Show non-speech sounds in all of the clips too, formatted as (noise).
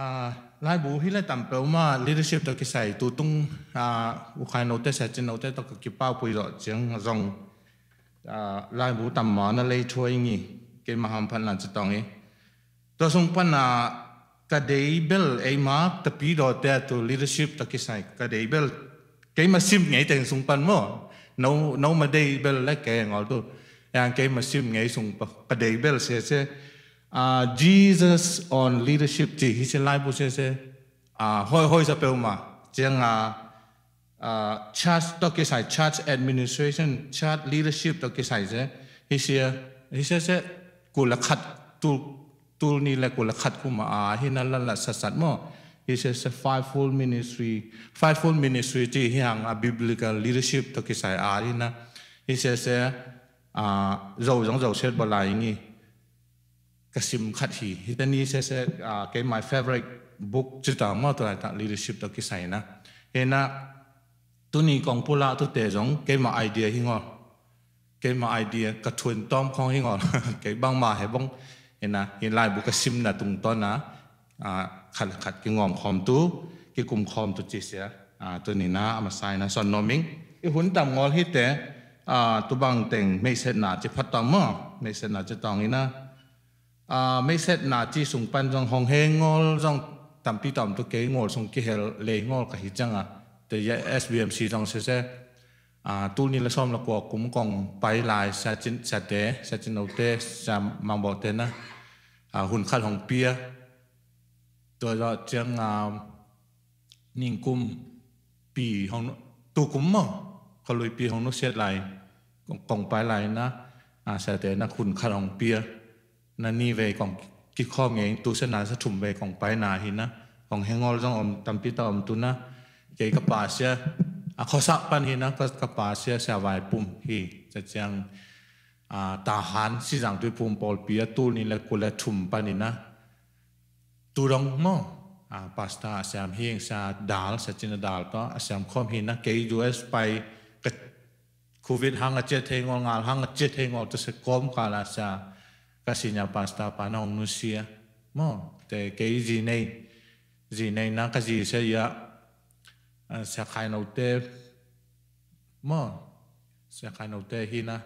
à lai bu hi la tam pe ma leadership to ki sai tu tung à u khai no te sa chen no te to ki pao pui ro cheng rong à lai bu tam ma na lei choi ngi ke ma ham phan lan chi tong e to sung pan na ka dei bel e ma ta pi ro te tu leadership to ki sai ka dei bel ke ma sim ngai te sung pan mo no no ma dei bel la ke ngol tu yang ke ma sim ngai sung pa ka dei bel se se uh, Jesus on leadership ji hi chen lai bu se se a hoi hoi sa pe ma cheng a uh, church to ke sai church administration church leadership to ke sai se hi se hi se se ku la khat tu tu ni la ku la khat ku ma a hi na la la sa sat mo hi se se fivefold ministry fivefold ministry ji hi hang a biblical leadership to ke sai a ri na hi se se a zau zong zau set ba lai ngi kasim khat hi hitani se se ke my favorite book chita ma to ta leadership to ki sai na ena tuni kong pula tu te jong ke ma idea hi ngor ke ma idea ka thun tom khong hi ngor ke bang ma he bang ena in lai bu kasim na tung to na khat khat ki ngom khom tu ki kum khom tu chi se tu ni na ama sai na son noming i hun tam ngol hi te tu bang teng me se na chi phat tam ma me se na chi tong ina ไม่เสร็จนาจีสุงปันจังห้องเฮงงอลจังตัมปีตอมตุเกงงอลสงกิเฮลเลงงอลกับฮิจังอ่ะแต่ยาเอสบีเอ็มซีจังเสียตู้นี้ละซ้มละกว่ากุ้มกองไปลายแซจินแซเดแซจินเอาเตะจำมังบอกเตนะหุ่นขัดของเปียตัวจะเจ้างามนิ่งกุ้มปีห้องตู้กุ้มมั้งเขาลุยปีห้องนกเสียไหลกองไปลายนะแซเดนะหุ่นขัดของเปียนั่นนี่เวของกิจข้อมเงตุสนาสถุมเวของไปนาหินนะของแหงอลต้องอมตัมพิตาอมตุนะเกยกปาเสียอขอสักปันหินนะก็กปาเสียเสียวายปุ่มฮีจะจังตาหันสิสังตุปุ่มปอลเปียตูนี่และกุละถุมปันหินนะตูรองมองอาปาสตาเสียมเฮงสาดาลเสจินดาลก็สียมข้อมหินนะเกยยูเอสไปกับโควิดหางอเจเทงงานหางอเจเทงอจะสกอมกาลาสา kasinya pasta panong nusia mo te ke ji nei ji nei na cái gì se ya sa khai no te mo sa khai no te hina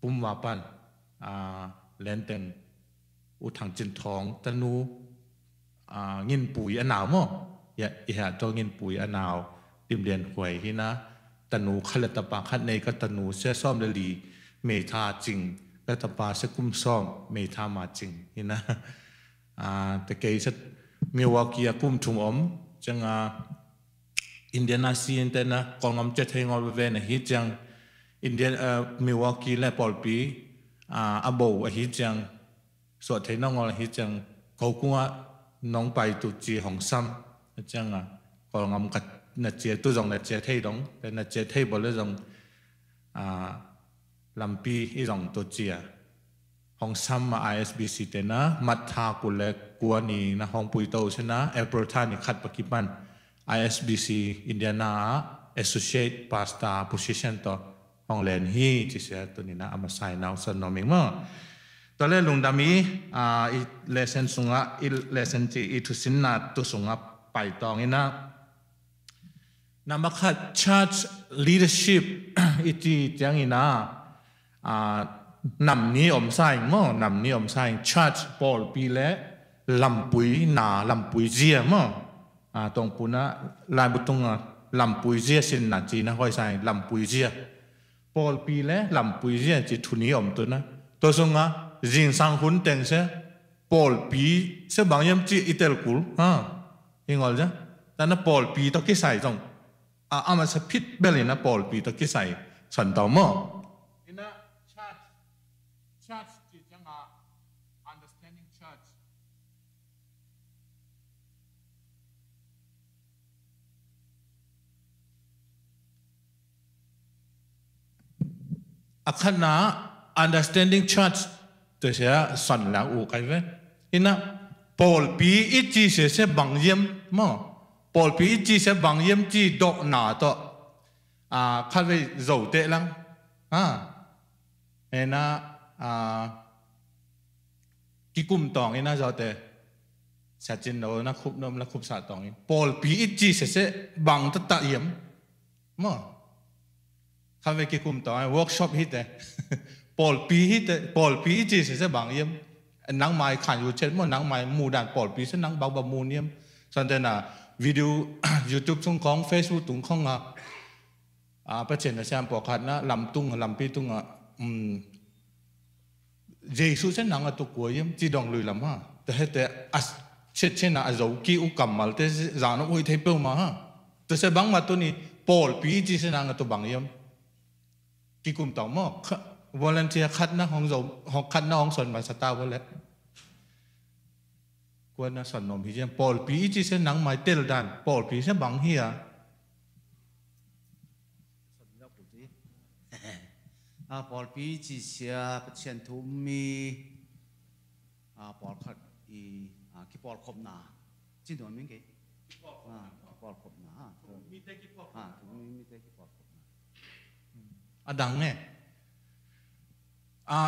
pum wa pan à, len ten u thang chân thong ta nu à, nghiên bụi anh nào mo dạ, ya i ha nghiên bụi anh an nào tim liền huai hina tanu khalat ta pa khat nei ka tanu se som le li me tha ching bé tập bà sẽ cung xong, mê tha mà chinh in à à tế cái sẽ Milwaukee cung thùng ấm chẳng à Indiana xin tên à Còn ngắm chết hay ngồi về này hít chẳng Indian uh, Milwaukee là bỏ bí à à bầu hít chẳng sợ thấy nó ngồi hít chẳng cầu cung à nóng bài tụt chì hồng xăm chẳng à còn ngắm cắt nè chia tôi dòng nè chia thay đóng nè chia thay bỏ lên dòng à ลำปีอีรองตัวเจียห้องซ้ำมาไออเสบีซีเตนะมัดทากุเลกัวนีนะห้องปุยโตชนะแอปเปรลทานีขัดปกิปันไออเสบีซีอินเดียนาเอ s o ช i a t e p า s t a p o s i t i o ต่อห้องเลนฮีที่เสียตัวนี้นะอเมซายส่นาวสนอมิงมั่งตอนแรกลุงดามีอ่าอีเลเซนสุงะอีเลเซนจีอีทุสินนัาตุสุงะไปตองอีนะนามาคัดชาร์จลีดเดอร์ชิ p อีที่เจ้างี้นะนำนี้อมใส้มั่อนำนี้อมใส่ชาร์จบอลปีและลำปุยนาลำปุยเจียมั่อตรงปุนะลายบุตรงลำปุยเจียสินหนาจีนะค่อยใส่ลำปุยเจียบอลปีและลำปุยเจียจิทุนี้อมตัวนะตัวสงะจิงสังหุนเต็งเสบอลปีเสบางยมจีอิตาลกุลฮะยังไงจ๊ะแต่นะบอลปีต้องกิใส่ตรงอาอามาสพิดเบลินะบอลปีต้องกิใส่สันต่อมั่อ akhana understanding church to sia san la u kai ve ina paul pi i chi se se bang yem mo paul pi i chi se bang yem chi do na to à khát về dầu tệ lắm à nên à à cái cụm tòng ấy nó dầu tệ sát chân nó nó khúc nó nó khúc sát tòng paul pi ít chi sẽ sẽ bằng tất tạ yếm mà ข้าเวกิคุมต่อเวิร์กช็อปฮิตเลยปอลปีฮิตปอลปีจีเสียบางเยี่ยมนังไม้ขันอยู่เช่นมันนังไม้มูดันปอลปีเส้นนังเบาบามูเนียมสันเดน่ะวิดีโอยูทูบส่งของเฟซบุ๊กตุงของอ่ะอ่าประเจนอาจารย์ปอกขันนะลำตุงลำปีตุงอ่ะอืมเยซูเส้นนังอ่ะตุกัวเยี่ยมจีดองลุยลำฮะแต่แต่อัสเช่นเช่นอ่ะเจ้ากี้อุกำมัลแต่จานอุ้ยเทเปิลมาฮะแต่เสบังมาตัวนี้ปอลปีจีเส้นนังอ่ะตัวบางเยี่ยมกี่กลุ่มต่อมอกวอลเนเทียคัดนะของสมของคัดน้องส่วนมาสตาวอล้ลกวนนะสนนมพี่เจ่นปอลปีจีเส้นหนังไม้เตลดันปอลปีเส้นบังเฮียอาปอลปีจีเสียเชียนทุมมีอาปอลขัดอีอาคิปอลคบนาจีนโดนมิ้งเกอะดังเนี่ยอ่า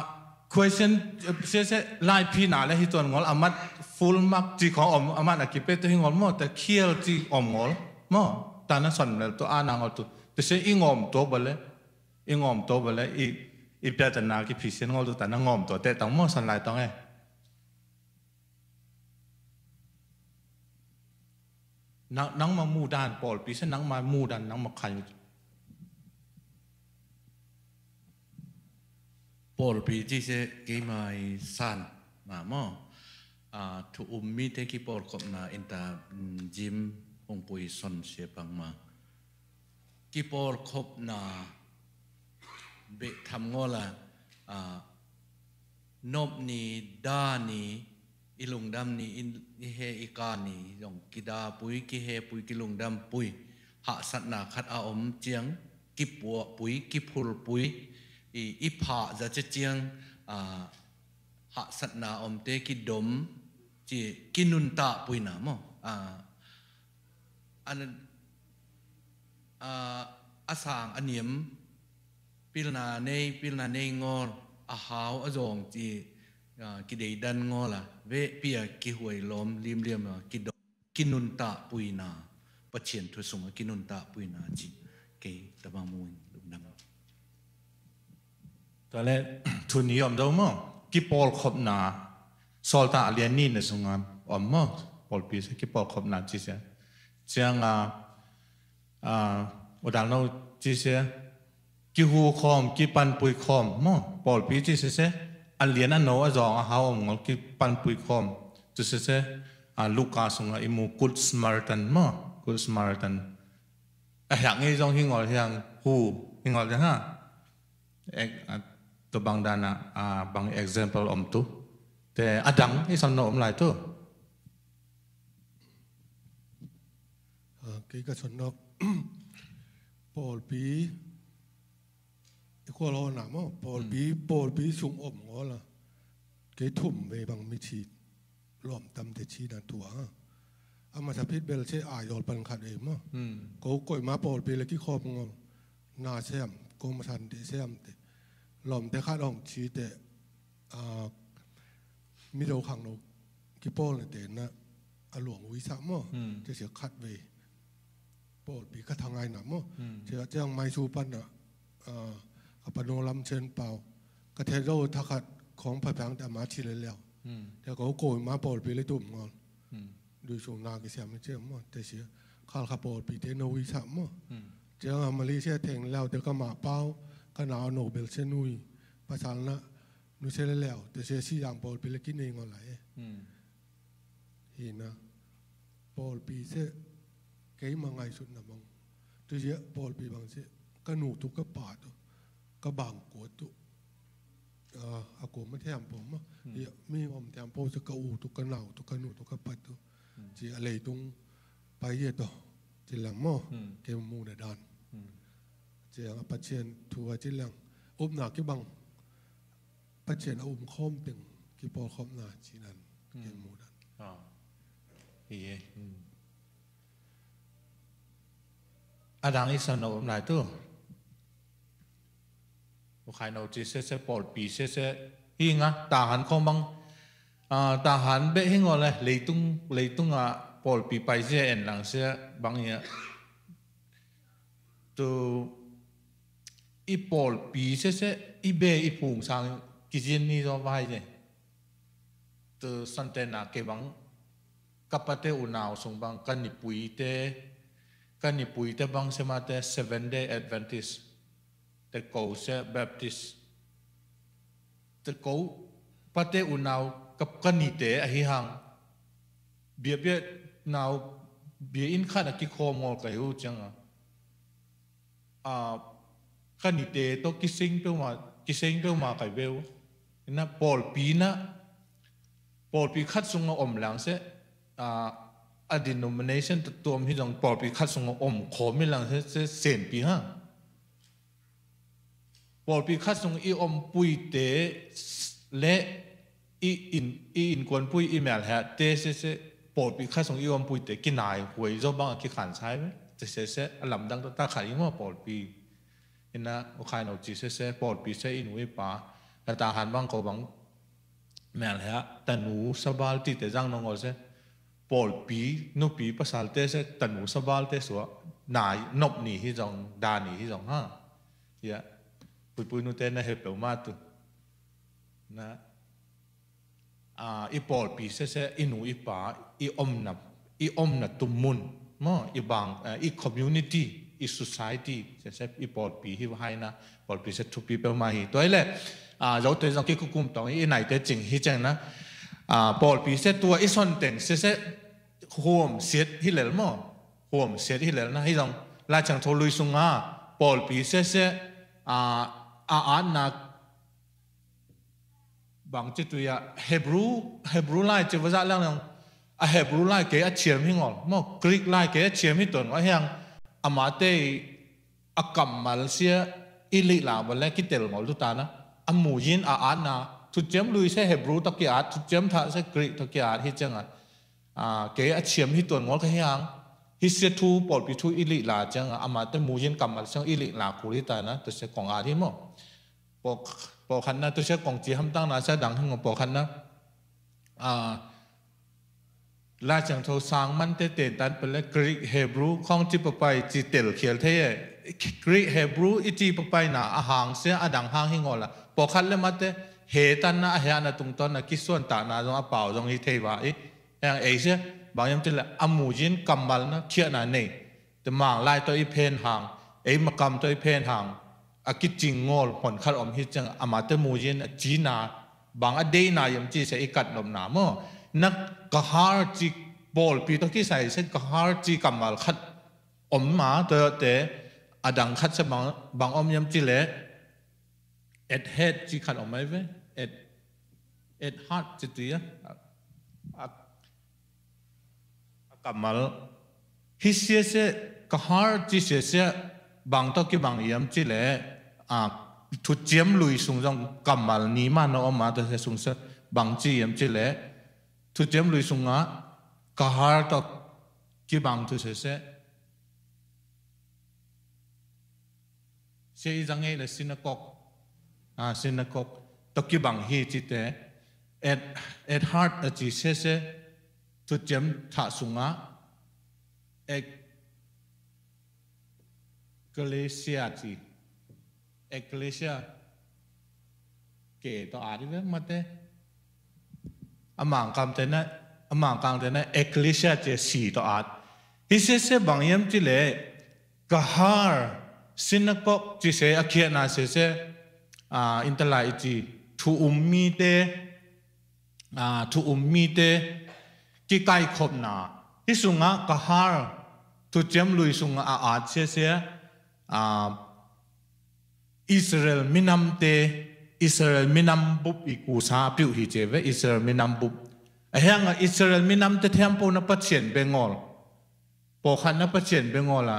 question เสียเสไล่พี่หนาเลยที่ตัวงอลอามัดฟูลมากจีของอมอามัดอากิเปตัวหิงอลมัแต่เคียวจีอมงอลมั่วต่นนั้นส่วนเลยตัวอานางอลตัวแต่เสียอิงอมตัวไปเลยอิงอมตัวไปเลยอีอีเปียตนากิพิเศษงอลตัวแต่นางอมตัวแต่ต้องมั่วสอนไล่ต้องไงนังมามูดานพอลปีเษนังมามูดานนังมาขยัน bol bi ti sẽ ke mai san mà mò, à, thu um mi te ki por kop na in ta um, jim hong pui son se bằng ma ki por kop na be tham ngô ngola à, nop ni da ni ilung dam ni in he ikani, ni jong ki pui ki he pui ki lung dam pui ha sát na khát a om chiang ki bùa pui ki phul pui i i pha za che chiang a na om te ki dom chi kinun ta puina mo a an a asang aniam pilna nei pilna nei ngol a hau a zong chi ki dei dan ngol la ve pia ki huai lom lim lim ki dom kinun ta puina pachian thu suma kinun ta puina chi ke tabang muin แต่ทุนนิยมเดิมั้งกิปอลขบนาสอลตาเลียนนี่ในสงามอมมั้งปอลปีสกิปอลขบนาจีเซียเจียงอาออุดานูรจีเซียกิฮูคอมกิปันปุยคอมมั้งปอลปีจีเซียอันเลียนนันโนอาจองอาฮาองกิปันปุยคอมจีเซียอาลูกาสงาอิมูกุดสมาร์ตันมั้งกุดสมาร์ตันออย่างนี้จองหิงอลอย่างฮูหิงอลจะฮะเอตัวบางดานะอาบาง example อมตุแต่อดังที่สนอมหลายตัวเออกิกาชนนกปอลปีขั้วรอหนามอปอลปีปอลปีสุงอมงอละเกยิทุ่มไปบางมิชีล้อมตำเดชีนาตัวอามาสพิษเบลเช่อายอลปันขัดเองมั้งกูกลอยมาปอลปีเลยกิครอบงอนาเชมกูมาทันเดเซมเตลมแต่ข้าลองชี้แต่มิโดขังโนกิโป้เลยแต่นะอหลวงวิสามะจะเสียคัดเวโปดปีกทางไงหนามะเชื่เจ้าไม่ชูปันอะอปโนลำเชิญเป่ากระเทยโรทักัดของผาแผงแต่มาชีเลยแล้วแต่ก็โกยมาโปดปีเลยตุ่มงอนดูโฉงนากิเสียไม่เชื่อมะแตเสียข้าขับโปดปีเทโนวิสามะเจ้าอมาลีเชื่อเทงแล้วเจ้าก็มาเป้าก็นาวโนเบลเชนุยภาษาละนุเชลแล้วแต่เชซี่อย่างพอลปีนลกินเองอะไรหินนะพอลปีเ่เก่มังไงสุดนะมังตัวเยอะพอลปีบางเสก็หนูทุกก็ปาวก็บางกวดตุอ่าอากูไม่แถมผมอะเยอะมีผมแถมโจะกอูทุกกระหนาวทุกกระหนู ทุกกระปัดตุจีอะไรตรงไปเยอะต่อจีหลังหม้อเกมมูเดดาน chàng patien thu a chi lang um na ki bang patien um khom ting ki khom na chi nan ke mu à ye à đang ít sao nó tu một khai nào chỉ sẽ sẽ bỏ bì á ta hắn không bằng à ta hắn bé hiên ngồi này lấy tung lấy tung à bỏ bì bài sẽ ăn lăng nhá tu 一波比这些一杯一捧上，其实你说歪的，都上天拿给王，kapate bà tê u nào sung bang kan ni pui tê kan ni pui tê bang se ma tê seven day adventist tê cầu se baptist tê cầu bà tê u nào kap kan ni tê a hi hang bia bia nào bia in khát a ki khô mol cái hữu chăng à kan ite to kising pe ma kising pe ma kai beu na pol pi na pol pi khat sunga om lang se a a denomination to tom hi jong pol pi khat sunga om kho mi lang se se sen pi ha pol pi khat sung i om pui te le i in i in kon pui email ha te se se pol pi khat sung i om pui te ki nai hoi zo bang ki khan sai se se se alam dang to ta khai ma pol pi ินนะโอเคนอจีเซ่เซ่ปอดปีเซ่อินวิปาแต่ทหารบางกบังแม่เลยฮะต่หนูสบายที่แต่จังน้องเซ่ปอดปีนุปีภาษาเตเซ่แต่หนูสบายเตสัวนายนบหนีที่จงดานีที่จงฮะเยอะปุยปุยนุเต้นะเฮปเปิลมาตุนะอ่าอีปอลปีเซ่เซ่อินุอีปาอีอมนับอีอมนับตุมมุนมออีบางอีคอมมูนิตี้ i society se sẽ i pot pi hi hai na pot pi sẽ thu pi bao mai. hi toile à dấu te zo ki ku kum tong ý này tới chính hi chăng na à pot pi se tua i son ten se se hom set hi lel mo hom set hi lel na hi dòng la chang tho lui sung a pot pi sẽ sẽ à à a na bằng chữ tu ya hebrew hebrew lai chữ ra vazat lang à hebrew lai cái a chiam hi ngol mò greek lai ke a chiam hi ton wa hiang อามาเตอักัมมาเสียอิลิลาวันแรกกิเตลมาลุตานะอามูยินอาอานาทุเจมลุยเสเฮบรูตะกี้อาทุเจมทาเสกรีตะกี้อาฮิจังอ่ะาเกอเฉียมฮิตัวงอกใฮยังฮิเสทูปอดปิทูอิลิลาจังอามาเตมูยินกัมมาเสียอิลิลาคุริตานะตัวเสกองอาที่มั่งปอกปอขันนะตัวเสกองจีฮัมตั้งนะเสดังทั้งปอขันนะอ่าลาจังโทสางมันเตเตตันเป็นละกรีกเฮบรูของจิปไปจิเตลเขียลเทยกรีกเฮบรูอิจิปไปน่ะอาหางเสียอดังหางหิงอละปอคันเลมาเตเฮตันนะเฮานะตุงตอนนะกิส่วนตานาจงอาเป่าจงฮิเทวะอีอย่างเอเสียบางยมจิละอมูจินกัมบัลนะเขียนาเนแต่มางลายตัวอีเพนหางเอมากรมตัวอีเพนหางอากิจิงงอลผลคัดอมฮิจังอามาเตมูจินจีนาบางอเดนายมจีเสอีกัดลมนามอนักกหาจิบอลปีตอกี้ใส่เส้นกหาจิกัมมาลขัดอมหมาเตอเตอดังขัดสมังบางอมยำจิเละเอ็ดเฮดจิขัดออกไหมเว้เอ็ดเอ็ดฮาร์ดจิตีอะกัมมาลฮิเซเซกหาร์จิเซเซบางตอกี้บางยำจิเละอ่ะทุเจียมลุยสุงจงกัมมาลนีมานออมมาเตอเซสุงเซบางจียำจิเละ tu jem lui sung ngã cả hai ta ki bang tu sẽ sẽ se i zang e le synagogue sinh ah, synagogue to ki bang hi chi te at at heart a chi sẽ sẽ tu jem tha sung ngã e Ecclesia chi Ecclesia ke to ari ve mate amangkamtena amangkangtena eklesia te si to at ise se bangyam ti le kahar sinakok ti se akhia na se se a intalai ti thu ummi te a thu ummi te ki kai khop na ti sunga kahar thu chem lui sunga a at se se a Israel minam te อิสราเอลมีนัมบุบอีกูสาปิวฮิเจเวอิสราเอลมีนัมบุบเฮงอิสราเอลมีนัมเตเทียมปูนับเชนเบงอลปอขันนับเชนเบงอละ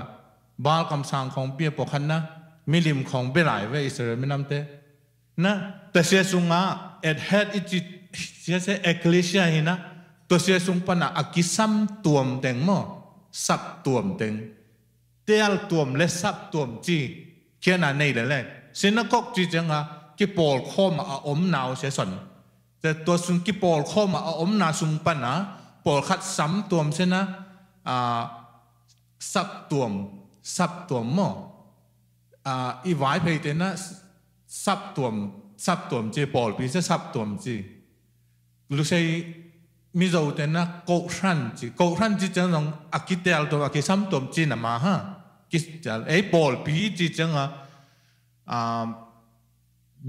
บาลคำสั่งของเปียปอขันนะมิลิมของเบลัยเวอิสราเอลมีนัมเตนะแต่เสียสุงาเอ็ดเฮดอิจิเสียเสเอกลิเชียหินะตัวเสียสุงปนะอักิซัมตัวมเต็งมอสักตัวมเต็งเตียลตัวมและสักตัวมจีเขียนอะไรเลยเลยสินะกกจีจังอะกิบอลข้อมาอมนาวเสียสนแต่ตัวซุนกิบอลข้อมาอมนาซุงปันนะปอลคัดซ้ำตัวมเสนะอ่าสับตัวมสับตัวมออ่าอีวายเพลเตนะสับตัวมสับตัวมเจปอลปีเสสับตัวมจีลูกเซมิโซเตนะโกชันจีโกชันจีจังนองอากิเตลตัวอากิซ้ำตัวมจีนะมาฮะกิเตลไอปอลปีจีจังอ่ะอ่า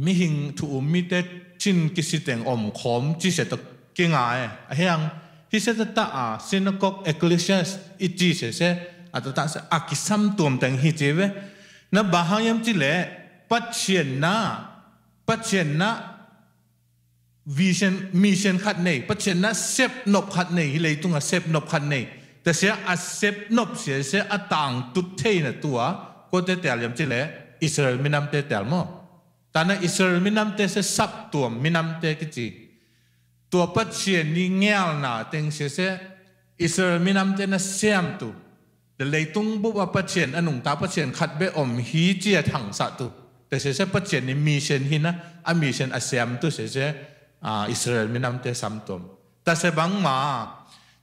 มิหิงทูมิเตชินกิสิเตงอมขอมจิเสตกิงไยอ้เฮียงฮิเสตตาอาซินกอกเอกลิเชสอิจิเสเสอาตตาเสอากิสัมตุมแตงฮิเจเวนับบาหายัมจิเลปัจเจนะปัจเจนะวิเชนมิเชนขัดในปัจเจนะเซปนบขัดในฮิเลยตุงอาเซปนบขัดในแต่เสียอาเซปนบเสียเสียอาต่างตุเทนตัวก็เตเตลยมจิเลอิสราเอลไม่นำเตเตลม tana israel minam te se sap tuam minam te ki chi tua pat chien ni ngel na teng sẽ sẽ israel minam te na sem tu để tung leitung bu ba pat anh ủng ta pat chien khát bé om hi chia thẳng sa tu để sẽ sẽ pat chien ni mi chen hi na a mi chen a sem tu sẽ sẽ a israel minam te sam tom ta sẽ bang ma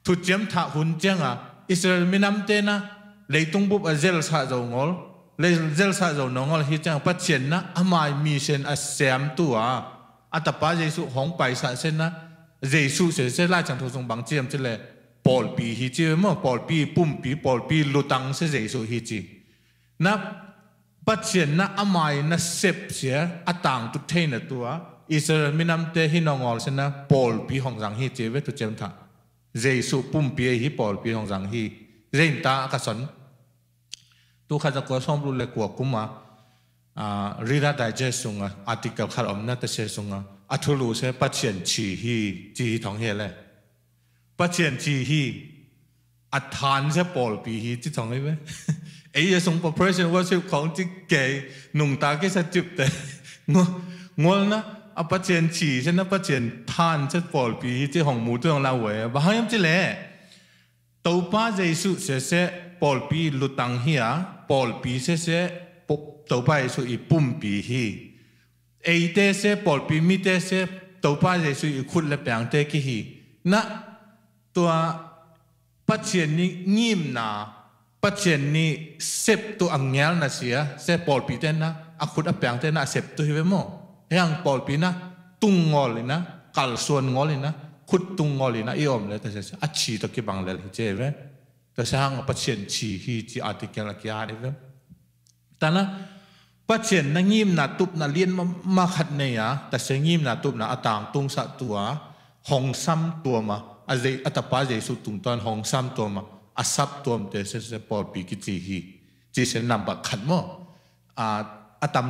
thu chiếm tha hun chang à, israel minam te na leitung bu a zel sát zo ngol เลยเจลสาสน้องเราเที่จังปัจเจนนะอามายมีเซนอาเซียมตัวอัตปาเยซูของไปสาเซนนะเยซูเสดยเไล่จังทุ่งบางเจียมเจเลยปอลปีฮิจิมั่ปอลปีปุ่มปีปอลปีลุตังเสเยซูฮิจินะปัจเจนนะอามายนะเซบเสียอต่างตุเทนตัวอิสราเอลมินำเตหินองอลเซนะปอลปีของสังฮิจิเวทุเจมทาเยซูปุ่มปีฮิปอลปีของสังฮิเรนตากระสนตัวข้าจะก็ส่งรู้เลยกวัวกุมะรีระไดเจสุงะอาทิกับขารอมนัตเชสุงะอธทุลูเชปัจเจียนชีฮีจีฮีทองเฮเลยปัจเจียนชีฮีอธานเชปอลปีฮีจีทองเฮเวเอ้ยสุงปะเพรสเชว่าชิของจีเกยนุ่งตาเกสจิบแต่งงนะอาปัจเจียนชีเช่นนะปัจเจียนทานเชปอลปีฮีจีของมูตัวของเราเว้ยบ้านยมจีเล่ตัวป้าเจสุเสเส bol pi lutang hia bol pi se se tàu bay su i bum pi hi ai te se bol pi mi te se tàu bay se su i khut le bang te ki hi na tua bắt chuyện ni nghiêm na bắt chuyện ni xếp tu ăn nghèo na xia se bol pi te na a khut a bang te na xếp tu hi ve mo hang bol pi na tung ngol na kal suan ngol na khut tung ngol na i om le ta se a chi to ki bang le che ve kasang patient chi hi chi article kya ni ve tana patient na ngim na tup na lien mà khát ne ya à? ta se ngim na tup na atang tung sát tua hong sam tua mà ma azei atapa je su tung toàn hong sam tua ma asap tua te se se por bị ki chi hi chi se nam ba khat mo a atam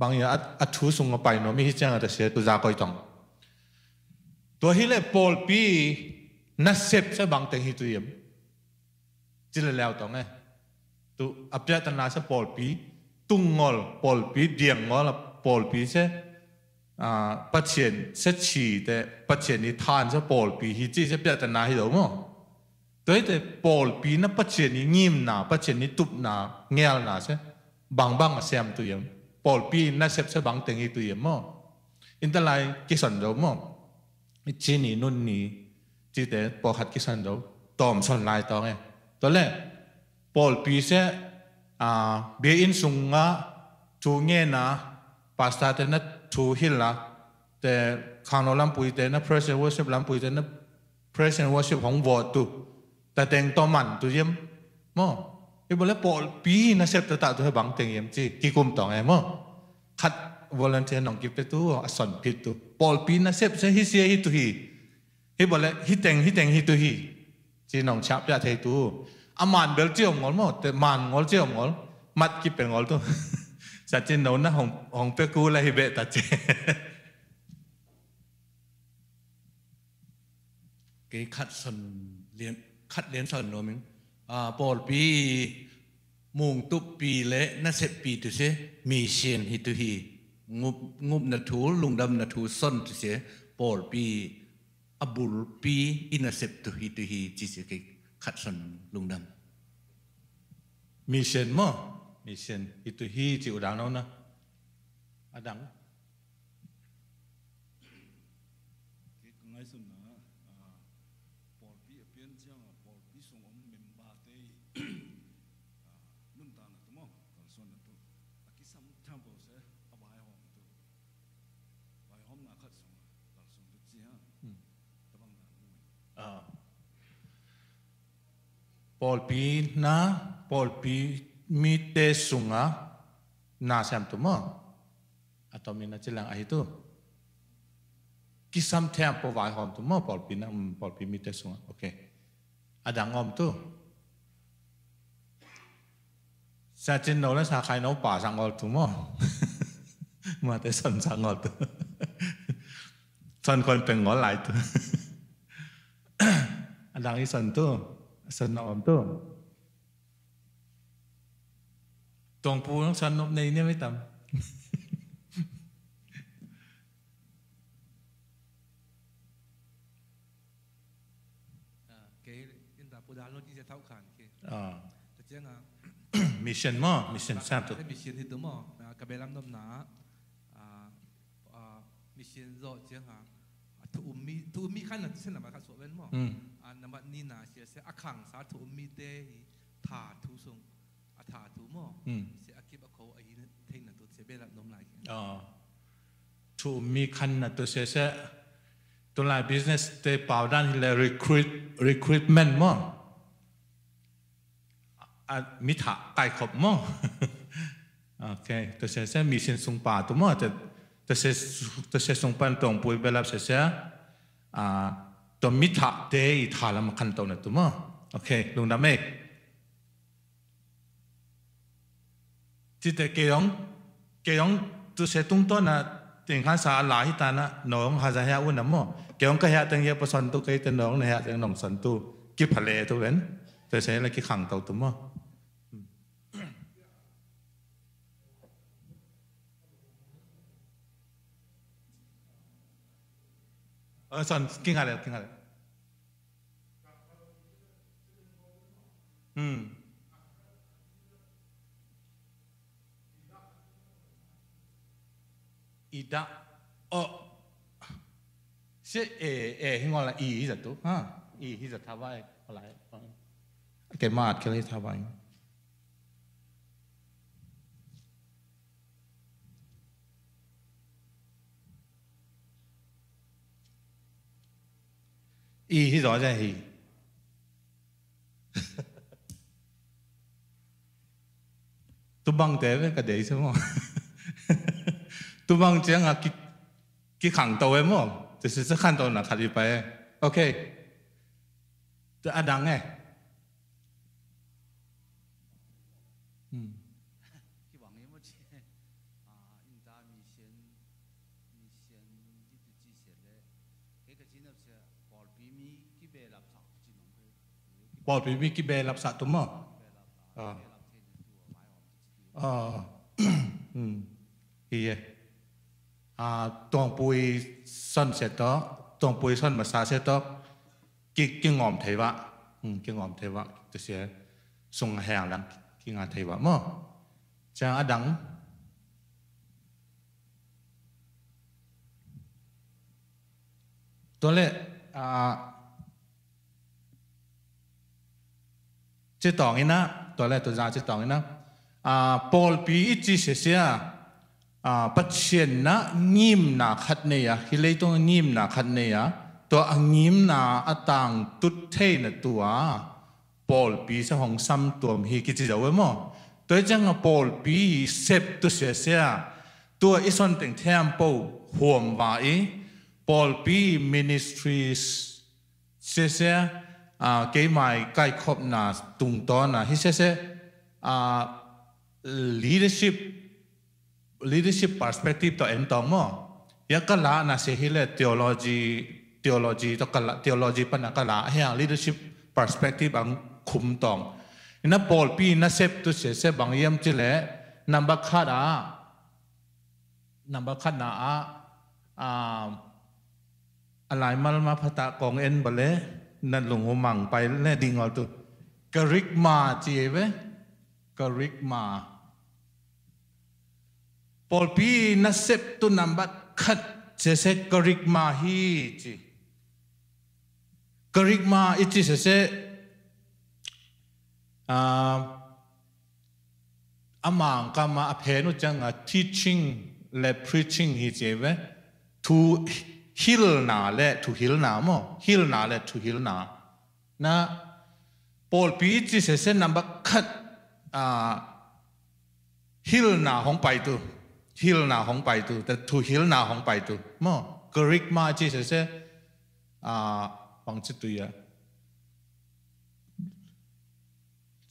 bang ya a thu sung pa nó mi hi chang ta se tu ra coi tong to hi le por pi na sep se bang te hi tu จิลเลวตองเงตุอับเจตนาเสปอลปีตุงงอลปอลปีเดียงงอลปอลปีเสอ่าปัจเจียนเสฉีแต่ปัจเจีนนิทานเะปอลปีฮิจิเปีจตนาฮิโดมั้งตัวแต่ปอลปีนะปัจเจีนนิ่งิมนาปัจเจีนนิตุบนาเงียลนาเสบางบางาเสียมตัวเองปอลปีนะเสพเสบังเต็งอีตัวเองมน้งอินตไลกิสันโดมั้ะจีนี่นุ่นนี่จีแต่ปอขัดกิสันโดตอมสันลายตององตัวเลกปอลพีเซอ่าเบียนสุงงะจูเงนะปัสตาเตนะทูฮิลละแต่ข้างนลำปุยเตนะ p เพรสเ t นวอช h i p ลำปุยเตนะ p เพรสเ t นวอช h i ของวอตุแต่เต็งตอมันตุยมมอไอ้บอกแล้วปอลปีนะเซฟตะตาตัวให้บังเต็งยิมจีกีกุมตองไอ้มอคัดวอลเลนเซียนองกิเปตัวอสันพิตุปอลปีนะเซฟเซฮิเซฮิตุฮีไอ้บอกแล้วฮิเต็งฮิเต็งฮิตุฮีจีนองชับยาเทตูอามันเบลเจียมงอลมดแต่มันงอลเจียมงอล มัดกิเป็นงอลตัวจัดจีนนนะของของเปกูเลยเบตัดเจกคัดสนเลียนคัดเลียนสนโนมิงอ่าปอลปีมุงตุปีเละนั่นเสปีตุเชมีเชียนฮิตุฮีงุบงุบนัทูลุงดำนัทูส้นตุเชปอลปี abul pi intercept tu itu hi cici ke katson lungdam. Mission mo, mission itu hi cici udah nona, adang. polpi na polpi mite sunga na sam tu mo atau mina cilang ah itu kisam tiang pawai hom tu mo polpi na mm, polpi mite sunga oke okay. ada ngom tu saya cintol lah saya kain opa sanggol tu mo (laughs) mata sun sanggol tu sun (laughs) kon pengol lah itu ada ngisan tu (coughs) Saan na to? Tong punong saan na na inyo, mitam. Ah. ah. ah. (coughs) mission mo, mission santo. Mission itu mo, kabelang dom na, ah, mission zo jeng ha, ทุอมมีทุอมมีขันที่เส้นละมาขัสวนเว้นมั่ออันนั้นมันนี่นาเสียเสียอักขังสาทุอมมีเตยถาทุสงอัถาทุหม่อเสียอากิบอโคอ้นัเท่งนั่นตัวเสียเบลนมลายอ๋อทุอมมีขันนั่นตัวเสียเสียตัวลายบิสเนสเตยเปล่าด้านที่เรารีค r u i t r e c r u i ม m e n t ัม้มิถะไก่ขบมั่อโอเคตัวเสียเสียมีเส้นสูงป่าตัวมั่อจะ tase sungpan tong pui belap se se a to mi tha te i tha lam khan to na tu ma okay lung da me ti te ke yong ke yong tu se tung to na ting khan sa la hi ta na nong ha ja ya un na mo ke yong ka ya tang ye pa son tu ke te nong na ya tang nong son tu ki phale tu len te se la ki khang to tu ma เออสอนกินอะไรกินอะไรอืมอีดะโอใช่เอเอเห็นงอะไรอีฮิจัตุฮะอีฮิจัตทาวายอะไรเกมาอัดเคลิทาวาย rõ ra 희. (laughs) tu băng tế với cả đấy xem không (laughs) tu băng chứ là cái cái khẳng tàu em không thì sẽ khăn tàu là khát đi bay ok tôi ăn đắng này Paul vì cái bè lập sát tụm à à um (clears throat) thì à tuần bùi sân sẽ tớ tuần bùi sân mà xa sẽ tớ cái cái ngòm thấy vạ um ừ, cái ngòm thấy vạ tôi sẽ sung hàng lắm cái ngà thầy vạ mà cha đắng tôi lệ à chết tòng ấy na tôi lại tôi ra chế tòng ấy na à Paul bị ít chi sẽ sẽ à bắt xiên na nghiêm na khát nề à khi lấy tôi nghiêm na khát nề à Tòa anh nghiêm na à tàng tụt thế na tua Paul bị sẽ hong xăm tuom hi cái gì đâu em tôi chẳng là Paul bị xếp tôi sẽ sẽ tòa ít son tiếng thêm Paul huom vãi Paul bị ministries sẽ sẽ ่าเกย์ไม่ใกล้ครบนะตุงตอนนะฮิเซเซ่อา leadership leadership perspective ต่อเอ็นต่อมอยากก็ละนะเสียฮิเล theology theology ต่อก็ละ theology ปนักก็ละเฮีย leadership perspective อังคุมตองนับปอลปีนับเซฟตุเซเซบางยามจิเลนับขักขาดานับขัาดนาอาอะไรมาลมาพัตตากองเอ็นบเลนั่นหลวงหัวมังไปแน่ดิงเอาตุดกริกมาเจีเวกริกมาปอลพีนัสเซปตุนัมบัดขัดเจเซกริกมาฮีจีกริกมาอิจิเซเซอามังกามาอเพนุจังอะทิชชิ i และพรีชิงฮีเจเวทูฮิลนาเลทุฮิลนามอฮิลนาเลทุฮิลนานะปอลปีจีเซเซนัมบักขัดอ่าฮิลนาของไปตัวฮิลนาของไปตัวแต่ทุฮิลนาของไปตัวมอกริกมาจีเซเซอ่าฟังจิตุยะ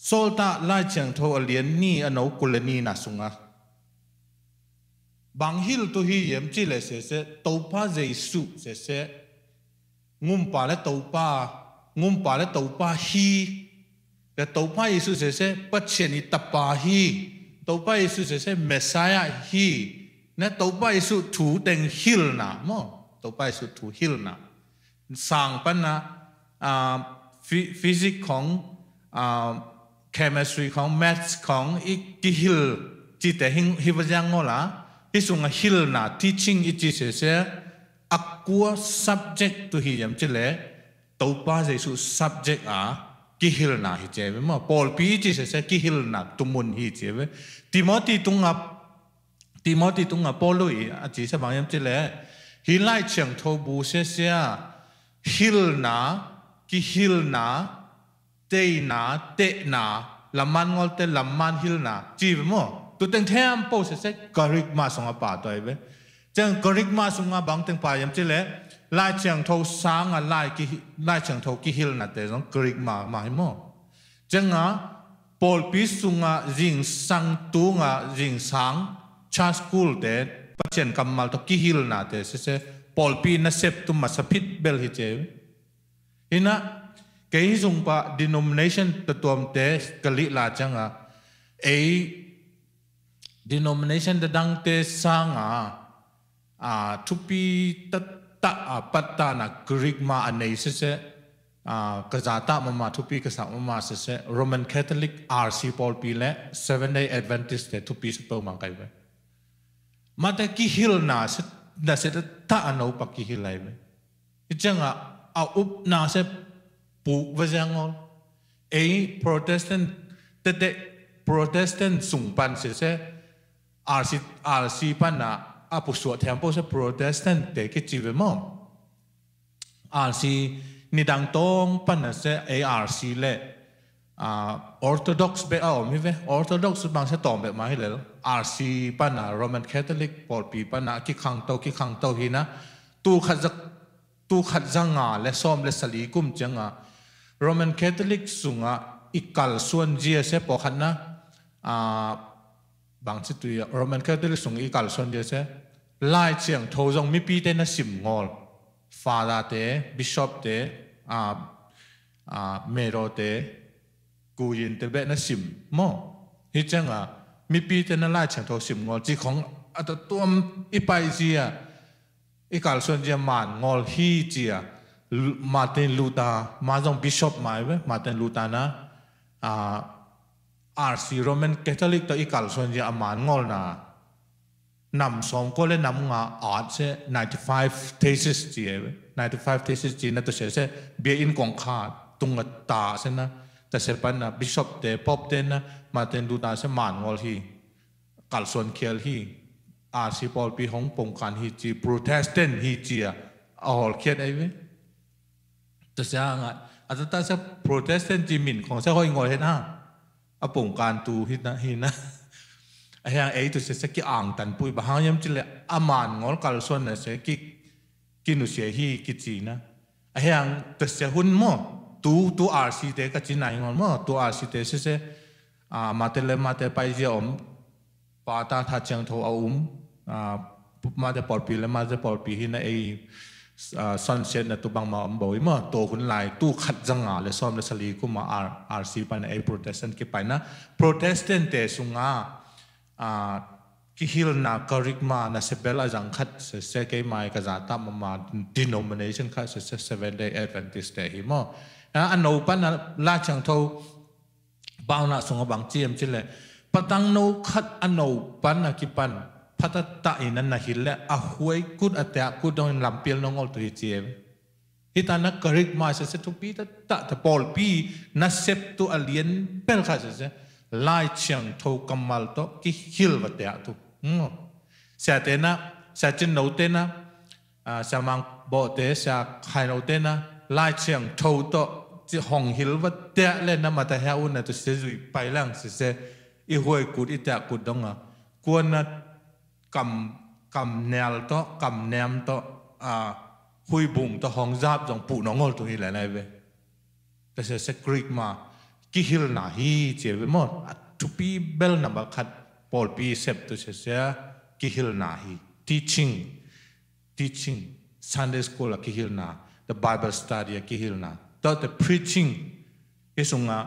โซลตาไล่เชียงโทอเลียนนี่อนกุลนีนาสุงะบางฮิลตัวฮีเยมจิเลเสเสตัวป้าเจสุเสเสงุมป่าและตัวป้างุมป่าและตัวป้าฮีแต่ตัวป้าเยสุเสเสปัจเจนิตปาฮีตัวป้าเยสุเสเสเมสายฮีนะตัวป้าเยสุถูเต็งฮิลนะมอตัวป้าเยสุถูฮิลนะสั่งปัญนะฟิสิกของเคมีสตของแมทส์ของอีกกิฮิลจิตแต่หิวหิวยังงอละ isunga hil na teaching ichi chia sẻ, akua subject tu hi yam pa topa jesu subject à, ki hil na hi che ma paul pi ichi se se ki hil na tumun hi che ve timothy tung tunga timothy tung tunga Paul i a chi se bang yam chile hi lai chang tho bu se se hil na ki hil na te na te na laman ngol te laman hil na chi ve mo tu teng them po se se karik ma song pa toi ve chang karik ma sung a bang teng pa yam chi le lai chang tho sang a lai ki lai chang tho ki hil na te jong karik ma ma mo chang a pol pi sung a jing sang tu nga jing sang cha school te pachen kam mal to ki hil na te se se pol pi na sep tu ma sa phit bel hi che ina cái sung pa denomination tự tuom tế cái lý là chẳng à ấy denomination dadang te sang a a ah, tupi tatta a ah, patta na greek ma a nei se se a ah, kazata ma ma tupi ka sa ma se se roman catholic rc paul p le seven day adventist te tupi se pa ma kai ba mata ki hil na se da se ta ano pa ki hil lai ba i chang a a up na se pu va jang ol a protestant te te protestant sung pan se se อาร์ซีอาร์ซีปันนะอาปุสวดเทมโพสโปรเตสแตนต์เด็กจีเวมอมอาร์ซีนิดังตงปันนะเซเออาร์ซีเล่อาออร์โธดอกซ์เบอาอมิเวออร์โธดอกซ์บางเสตอมแบบมาให้เลยอาร์ซีปันนะโรมันคาทอลิกปอลปีปันนะคิขังโตคิขังโตฮีนะตูขัดจักตูขัดจังงาเและซ้อมและสลีกุมจังงาโรมันคาทอลิกสุงาอีกกัลส่วนเจียเซปอขันนะอ่าบางทิตัวเรามันก็ได้ส่งอีกาลส่วนเดียวเช่ไล่เชียงโทรจงมิปีเตนสิมงอลฟาดาเตบิชอปเตอ่าอ่าเมโรเตกูยินเตเบนสิมมอฮิจังอ่ะมิปีเตนไล่เชียงโทรสิมงอลจีของอัตตัวมอีไปเจียอีกาลส่วนเดียมันงอลฮีเจียมาเตนลูตามาจงบิชอปมาเว้มาเตนลูตานะอ่าอ์ซีโร a n นแคทอลิกตัวอีกลส่วนจะอามานงอลนะนำสองก็เลยนำงาอาร์ตเซ่95 thesis จีเอ95 thesis จีนั่นตัวเช่เบียอินกองขาดตุงกตาเซนะแต่เสปันนะบิชอปเดปอปเดนนะมาเตนดูตาเซมานงอลฮีกกลส่วนเคียลฮีอาร์ซีพอลปีฮองปงการฮีจีโปรเตสแตนต์ฮีจีอะอาอลเคียดไอ้เว้แต่เสียงอ่ะอาจจะตั้งเียโปรเตสแตนต์จีมินของเย่คอยงอลเห็นอ่ะอปงการตูฮินะฮินะไอ้ยังเอ้ยตัวเสกิอ่างตันปุยบางยามจิเลอามานงอลกัลส่วนเนี่ยเสกิกินุเสียฮีกิจีนะไอ้ยังตัวเสหุนโมอตูตูอาร์ซีเตกัจินายงอลโมอตูอาร์ซีเตเสเสอ่ามาเตเลมาเตไปเจอมปาตาทัดเชียงโทเอาอุ้มอ่ามาเตปอดปีเลมาเตปอดปีฮินะเอ้ son set na tu bang ma amboi ma to hun lai tu khat zanga le som le sali ku ma r rc pa na a protestant ki pa na protestant te sunga a ki hil na karik ma na se bela jang khat se se ke mai ka za ta ma denomination kha se se seven day adventist te hi ma a no pa na la chang tho bao na sunga bang chiam chile patang no khat a no pan na ki pan พัตตาอินันนะฮิลเลอหวยกุดอเตะกุดดองลำเปียลนงอลตุยเจียมฮิตานักกริกมาเสเสทุปีตตะตะปอลปีนัสเซปตุอเลียนเปิลข้าเสเสไลเชียงโทกัมมัลโตกิฮิลวะเตะตุเสเตนะเสจินโนเตนะเสมังโบเตเสไคโนเตนะไลเชียงโทโตจิหงฮิลวะเตะเลนะมาตะเฮอุนะตุเสจุยไปลังเสเสอีหวยกุดอิตะกุดดองอ่ะกวนนะ cầm cầm nèl to cầm nem to à khui bùng to hong giáp dòng phụ nó ngồi tụi lại này về cái sẽ sẽ Greek mà cái hill nà hi chỉ với một chupi à, bel nằm bạc khát Paul pi sep tụi sẽ sẽ cái hill nà hi teaching teaching Sunday school là cái hill nà the Bible study là cái hill nà the preaching cái sung à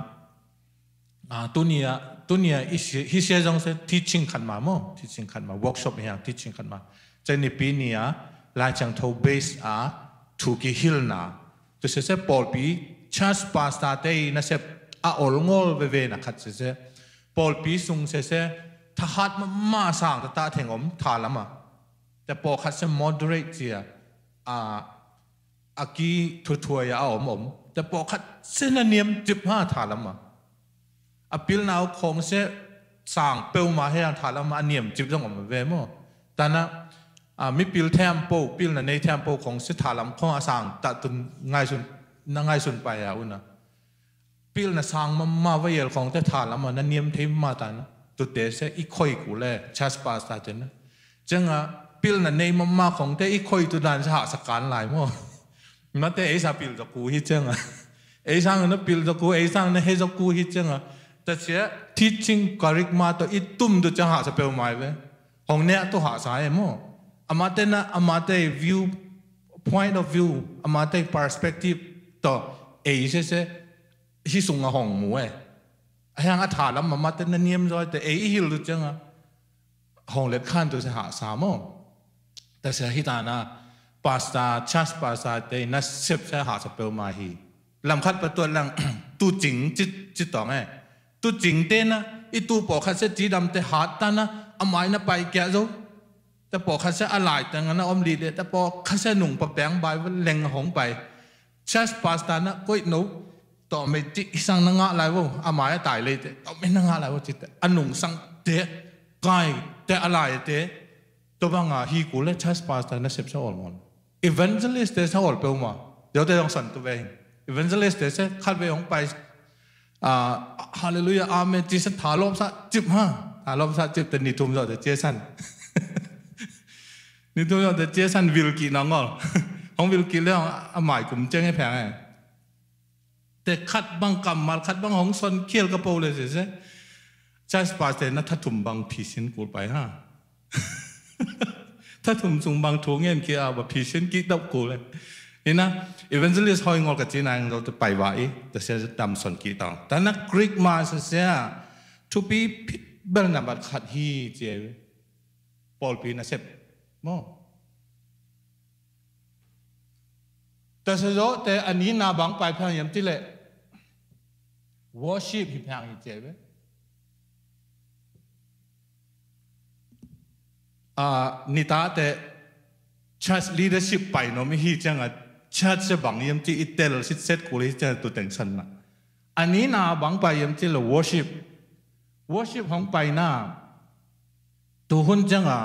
à nia ตุนี่อิชฮิเชจงเซทิชชิงขันมาโมทิชชิงขันมาวอร์กช็อปเฮียทิชชิงขันมาเจะนี่ปีนี้ลายจังทบเบสอาทุกิฮิลนาตุสิเซ่ปอลปีชัร์สปาสตาเตย์นะเซ่อาอลงอลเวเวนะคัดสิเซ่ปอลปีสุงเซ่เซ่ทหารมมาสางตาาเทงอมทาละมาแต่ปอคัดเซ่มอดเรตเซียอาอากีทัวทัวยาอมอมแต่ปอคัดเซนเนียมจิบห้าทาละมาอพิลนาวคงเสสั่งเปียมาให้ทราถายล้มาเนียมจิบจ้องออกมาเวมอแต่นะมิพิลเทมโปพิลนะในเทมโปของเสถายลำข้อสังตัดตุนง่ายสุนดง่ายสุนไปอ่ะอุนะพิลนะสั่งมามาว้เยลของเสถายลำมันเนียมเทมมาแต่นะตุเตเสอีคอยกูเลยชัสปาสตาเจนะจังอ่ะพิลนะในมามาของเตอีคอยตุดันสหสการหลายมัมาเตไอซาพิลจะกูฮิจังอ่ะเอซังนะพิลจะกูเอซังนะเฮจะกูฮิจังอ่ะต่เสียที่จริงกริกมาตัวอิตุมตัวจะหาสเปลมาเว้ของเนี้ยตัวหาสายมั้งอามาเตนะอามาเต view point of view อามาเต perspective ต่อเอเชเชี่สุงหงมอ้ยังอาถาลมามาเตนะเนียมใอยแต่เอฮิลดูจังอ่ะหงเล็กขั้นตัวจะหาสามมั้งแต่เสียี่ตานะปาสตาชัสปาสตาเตนัสเซบจะหาสเปลมาฮีลำคัดประตูลังตู้จิงจิตจิตต่อไงตุจิงเตนะอีตูปอขัดเซจีดำเตหาตานะอมายนะไปแก่เจ้าแต่ปอขัดเซอะไรแต่งนะอมรีเดแต่ปอขัดเซหนุ่งปะแปงใบว่าล็งหงไปเชสปาสตานะก็อีนูต่อไม่จีสังนังอะไรวะอมายตายเลยเตต่อไม่นังอะไรวะจิตอันหนุ่งสังเตกายแต่อลไยเตตัวบังอาฮีกูเลเชสปาสตานะเสพชอลมอนอีเวนเจลิสเตชอลเปิลมาเดี๋ยวเตยองสันตัวเองอีเวนเจลิสเตชขัเไปหงไปฮาเลลูยาอาเมนจีสันถาลมซะจิบฮะถาลมซะจิบแต่นิทุมยอดแต่เจสันนิทุมยอดแต่เจสันวิลกีน้องกลของวิลกีเรื่องอาหมายกลุ่มเจ้งให้แพงไงแต่คัดบังกรรมมาคัดบังของซนเคียวกระโปเลยเสียใช่ใช่สปาเซนัทถุมบังผีสินกูไปฮะถ้าถุมสุงบางทวเงี้ยคี่อาแบบผีสินกี่ดอกกูเลยนี่นะ evangelist หอยงอกับจีนางเราจะไปไว้แต่เสียจะดำสนกีต่างแต่นักกรีกมาเสียทุปีพิบรนณบับขัดฮีเจวปอลปีนะเซบมอแต่เสยดแต่อันนี้นาบังไปพยงยางที่เล่ worship พิพางอีเจเวอ่านิตาแต่ church leadership ไปเนาไม่ฮีจังอ่ะชาตจสบังยิมที่อิตาตลสิเซตกุลิจนตุเต็งันนะอันนี้นาบังไปยิมที่เราวอชิปวอชิปของไปน่ะตัวคนจังอ่ะ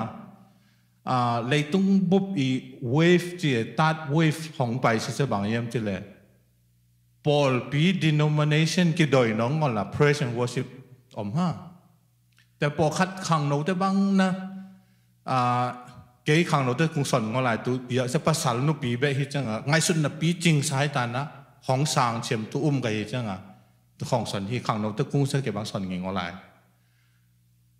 อ่าเลยต้องบุบอีเวฟจีตัดเวฟของไปสิจะบังยิมที่เลยบอลปีดีโนเมชันกี่ดอยน้องก็ละเพรสเซนวอชิปอมฮะแต่พอคัดขังเโน้ตบังนะอ่า cái khang nó tôi cũng sẵn ngó lại tu giờ sẽ bắt sẵn nó bị bé hết chăng à ngay xuân là bị chính sai tàn á hóng sáng chiếm tu um cái hết chăng à tu hóng sẵn thì khang nó tôi cũng sẽ cái bác sẵn nghe ngó lại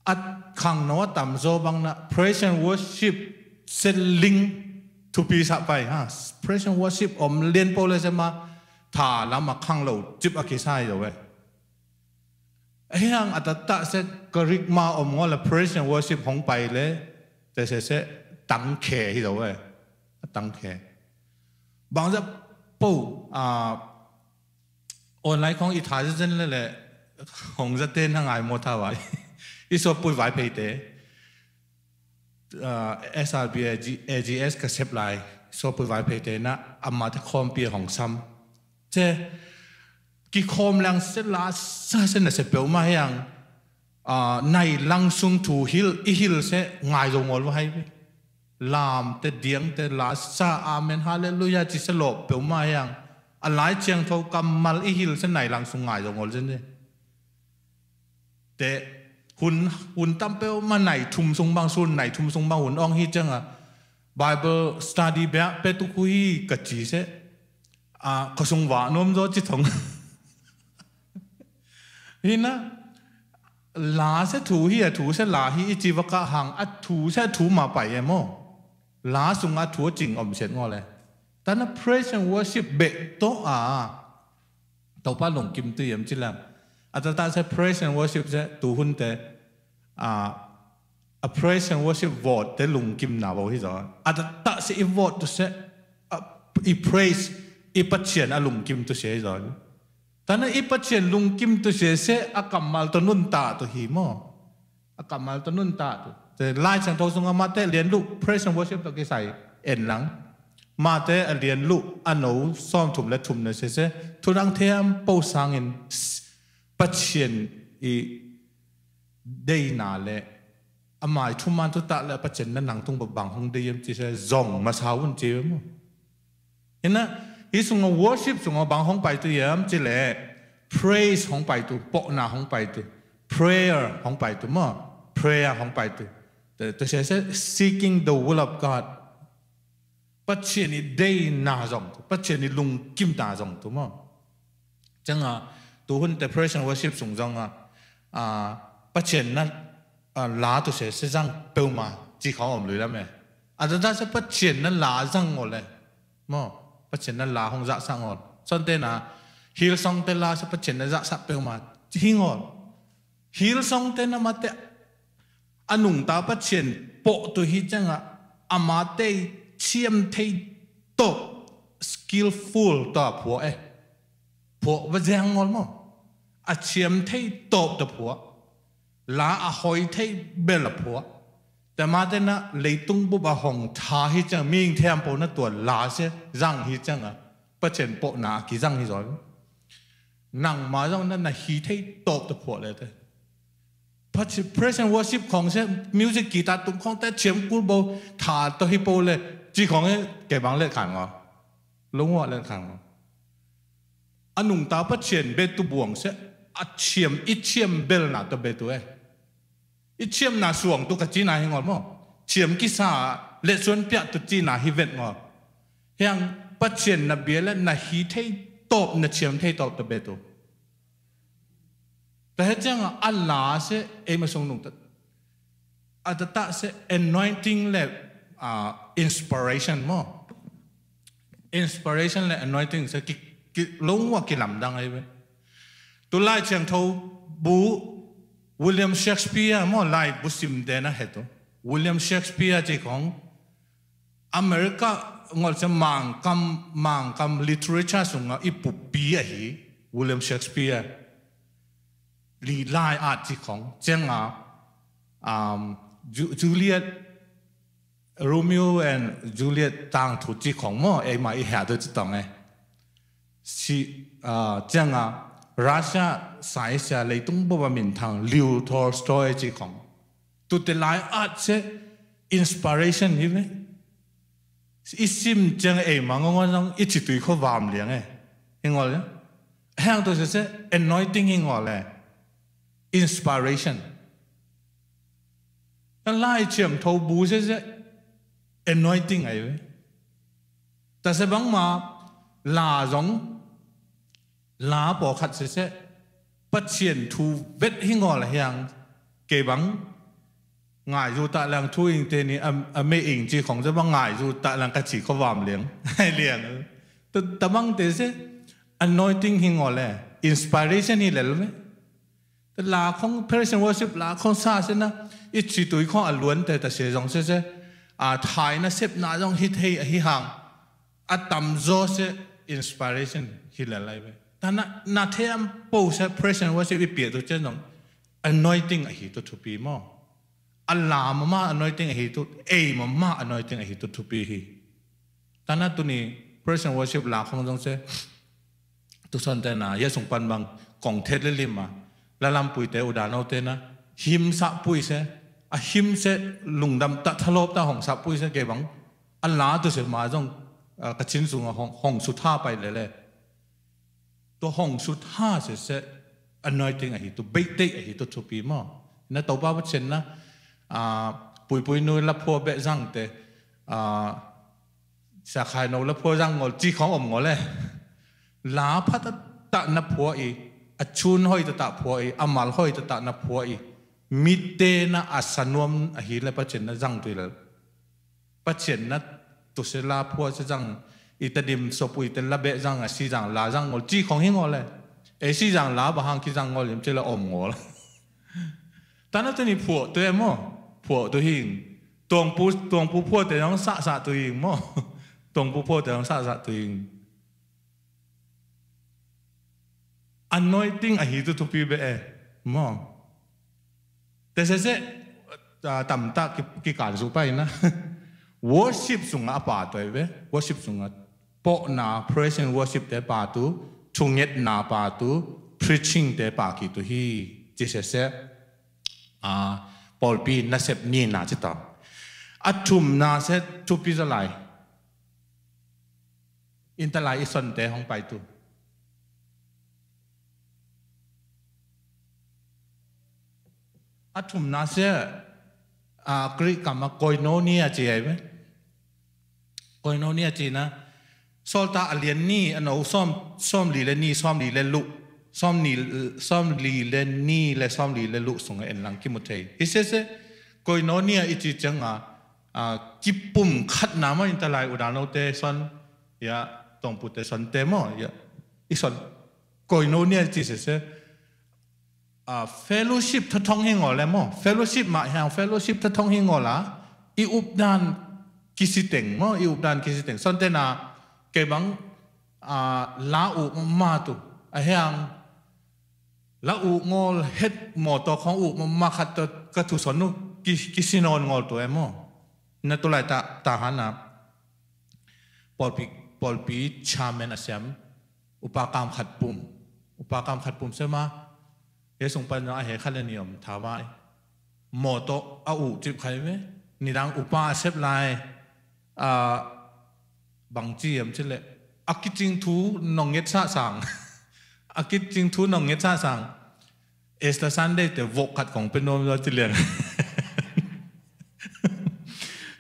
à khang nó tạm do bằng là praise and worship sẽ link to be sắp bài ha praise and worship om liên bộ lên mà thả là mà khang lâu chụp ở cái sai rồi ấy hang à ta ta sẽ charisma om ngó là praise and worship hóng bài lệ แต่เสร็จ等騎喺度嘅，等騎。幫咗布啊，按嚟講，伊睇咗真咧咧，紅咗天黑挨冇睇話，伊說背懷背地，啊，SRB AGS 嘅 set 嚟，說背懷背地呢，阿媽啲 com 變紅心，即係佢 com 兩 set 啦，真係咧 set 表嘛樣，啊，內冷鬆土 hill 一 hill 些挨到我咯係。ลามแต่เดียงแต่ลาซาอาเมนฮาเลลูยาจิสโลเปียวมายังอะไรเชียงเท่ากำมัลอิฮิลเส้นไหนหลังสงงายจงอลเส้นนียแต่หุ่นหุ่นตั้มเปียวมาไหนทุมสงบางส่วนไหนทุมสงบางหุ่นอ่องฮิจังอ่ะเบิลสต t าดีแบบเปตุคุยกัจจีเสอ่าก็สงวานมโจจิตงนี่นะลาเสถูเฮียถูเสลาฮิจิวกะหังอัดถูเสถูมาไปเอโมลาสุงาทัวจริงอมเช็ดงอเลยตอนนั้น praise and w o เบกโตอาตัวพระหลงกิมตียมจิลามอาจารย์ตาใช้ praise and worship ช้ตัวหุ่นเตอาอา praise and w o r s วอดเตหลงกิมหนาวที่สุดอาจารย์ตาใช้วอดตัวใช้อาอี p r a i s อีปัจเจียนอาหลุงกิมตุเสียใจแต่ในอีปัจเจียนหลุงกิมตัุเสียเสอกรรมมาตนุนตาตัวหิมออกรรมมาตนุนตาตัวแต่ลายสังโทสุงมาเตเรียนลูกเพ a i s e and worship ตัวกิสัเอ็นหลังมาเตเรียนลูกอันโนซ่อมถุมและถุมเนื้อเสื่อทุรังเทียมปูสังเงินปัจเจียนอีเด้นาเละอามาทุมันทุตะและปัจเจียนนั่งตรงแบบบางห้องเดียมที่เชื่อจงมาชาวุ่นเจียมเห็นนะอีส่งมา worship สุงมบางห้องไปตัวเยี่ยมจีเล่ praise ของไปตัวปอกนาของไปตัว prayer ของไปตัวมั่ง prayer ของไปตัว Ờ, says seeking the will of God đi day na jong pacheni lung kim ta jong tu mo à, tu hun depression worship worship sung à, à a pachen na la tu se sẽ jang pe ma chỉ khó om lưới lắm mẹ à chúng ta sẽ phát triển nó lá răng ngọt này mò phát triển nó lá không dạ sang ngọt cho nên là hiếu xong tên là sẽ phát triển nó dạ sang bề mà hi ngọt hiếu xong tên là mà tên อันนุ่งตาปัจเจียนปกตัวฮิจังอ่ะอามาเตยเชียมเทยตกสกิลฟูลตัวผัวเอผัวว่าจงงอนมั้งอะเชียมเทยตกตัวผัวลาอะหอยเทยเบลผัวแต่มาเตนะเลยตุงบุบะหงทาฮิจังมิงเทียมปนตัวลาเสจังฮิจังอ่ะปัจเจียนโปนากิจังฮิจอยน่งมาจังนั้นนะฮีเทยตกตัวผัวเลยเต้ present worship ของเช่น music กีตาร์ตุ้งของแต่เชียมกูโบถ่าตัวฮิโปเลยจีของเอ้เก็บบังเลือดขังอ๋อลงว่าเลือดขังอันหนุ่มตาพัชเชียนเบตุบวงเช่อัดเชียมอิเชียมเบลน่ะตัวเบตุเออิเชียมน่ะสวงตุกจีน่ะเฮงอ๋อมั้งเชียมกิสาเลส่วนเปียตุจีน่ะฮิเวงอ๋อเฮียงพัชเชียนน่ะเบียเล่น่ะฮีเทตบน่ะเชียมเทตบตัวเบตุแต่เจ้าอัลลาเสเอ็มส่งนุ่งตัดอัตตาเส anointing และ inspiration มั้ inspiration และ anointing เสกิกิลงว่ากิลำดังไอ้เว้ตุลาเชียงทูบูวิลเลียมเชกสเปียร์มั้ไลบุสิมเดนะเหตุวิลเลียมเชกสเปียร์จีของอเมริกางอลจะมังคำมังคำ literature สุงอ่ะอิปุปีอ่ะฮีวิลเลียมเชกสเปียร์ลีไลอาจิของเจ้างอ่าจูเลียตโรมิโอแอนจูเลียตต่างถูกจิของมอเอมาอีหาตัวจิตองไงสิอ่าเจ้างอ่ะรัสเซียสายเสียเลยต้องบอกว่ามินทางลิวทอร์สตอยจิของตุเตไลอาจจะอินสปิเรชันนี่ไหมอีซิมเจ้างเอมังงงงอีจิตุยเขาวามเลี้ยงไงเองว่าเลยแห่งตัวเสีย anointing เองว่าเลย inspiration ta lai chiam thâu bú sẽ sẽ anointing ấy vậy ta sẽ bắn mà là giống là bỏ khát sẽ sẽ bất triển thu vết hình ngò là hàng kề bắn ngài dù ta làng thu hình tên này âm mê ảnh chỉ không sẽ bắn ngài dù ta làng cắt chỉ có vàm liếng (laughs) hay liếng ta bắn bằng thế sẽ anointing hình ngò là inspiration hình là luôn ลาของเพรสเซนวอร์ชิปลาของซาเซนะอิจิตุยของอัลวนแต่แต่เสียงเซเซอ่าไทยนะเซบนาจงฮิตเฮฮิฮังอัตตมโซเซอินสปิเรชันฮิลาไลเบตานะนาเทียมโปเซเพรสเซนวอร์ชิปเปียตัวเจนงอันนอยติงอหิตุทุปีมออัลลามะมาอันนอยติงอหิตุเอมมาอันนอยติงอหิตุทุปีฮิตานะตุนี้เพรสเซนวอร์ชิปลาของจงเซตุสันเตนาเยะสงปันบังกองเทศเลลิมาลลัมปุยเตอุดานเอาเตนะหิมสะปุยเซอหิมเซลุงดำตะทะลบตะหงสะปุยเซเกบังอัลลาตุเสิมาจงกระชินสูงหงสุดท้าไปเลยเลยตัวหงสุดท้าเสเซอันน้อยติงอหิตัวเบตติอหิตัวทุปีมอในตัวบ้าวเช่นนะปุยปุยนุนละพัวเบะจังเตอสาขาโนละพัวจังงอจีของอมงอเลยลาพัตตะนพัวอีอชุนห้อยตะตะพัวออามาลห้อยตะตะนับพัวอมิเตนะอาสนวมอหิแลปจเจนนะจังตุยเลปจเจนนะตุเสลาพัวจะจังอิตดิมสปุยเตละเบจังอสซีจังลาจังงอจีของหิงอเลยเอสีจังลาบะหังคิจังงอเลมเจละอมงอลตอนนั้นตัวนี้พัวตัวเอมอพัวตัวหิงตวงปูตวงปูพัวแต่ย้องสะสะตัวหิงมอตวงปูพัวแต่ย้องสะสะตัวหิง anointing ahitu tupi be e mom te se se tam ta ki ki kan su pai na worship sunga pa toi be worship sunga po na praise and worship te pa tu chunget na pa tu preaching te pa ki tu hi ti se se a pol pi na sep ni na chi ta atum na se tupi zalai in ta lai ison te hong pai tu อาถุมนาเสียอากริกรรมกอยโนเนี่ยจีไอ้ไหมกอยโนเนี่ยจีนะสอลตาเลียนนี่อันเอาซ่อมซ่อมลีเลนี่ซ่อมลีเลลุซ่อมนี่ซ่อมลีเลนี่และซ่อมลีเลลุส่งเอ็นหลังกิมุเทยอิเซเซกอยโนเนี่ยอิจิจังอ่ะอ่าจิปุ่มขัดน้ำมันตะไลอุดานเอาเตซอนยะตองปุเตซอนเตมอยะอิซอนกอยโนเนี่ยจีเซเซเฟล l ลชิพททองหิงอลมอ f e เฟลโลชิพมาเฮวเฟลโลชิพททองหิงอละอีอุบดานกิสิเต็งมออีอุบดานกิสิเต็งสันเตนาเกบังลาอุมาตุอะแฮงลาอุงอลเฮ็ดหมอตอของอุมาขัดตกระทุสนุกิกิสินอนงอลตัวเอมอนั่นตัวไรตาตาหานาปอลปีปอลปีชาเมนอาเซมอุปการขัดปุ่มอุปการขัดปุ่มเสมาเยสุงปันนาเหขันนิยมถาว่าหมอโตอาอุจิบใครไหมนี่ดังอุปาเชฟลายบังจียมชิเลอักิจิงทูนองเงชาสังอักิจิงทูนองเงชาสังเอสตาซันได้แต่วกขัดของเป็นโนมเราจิเลียน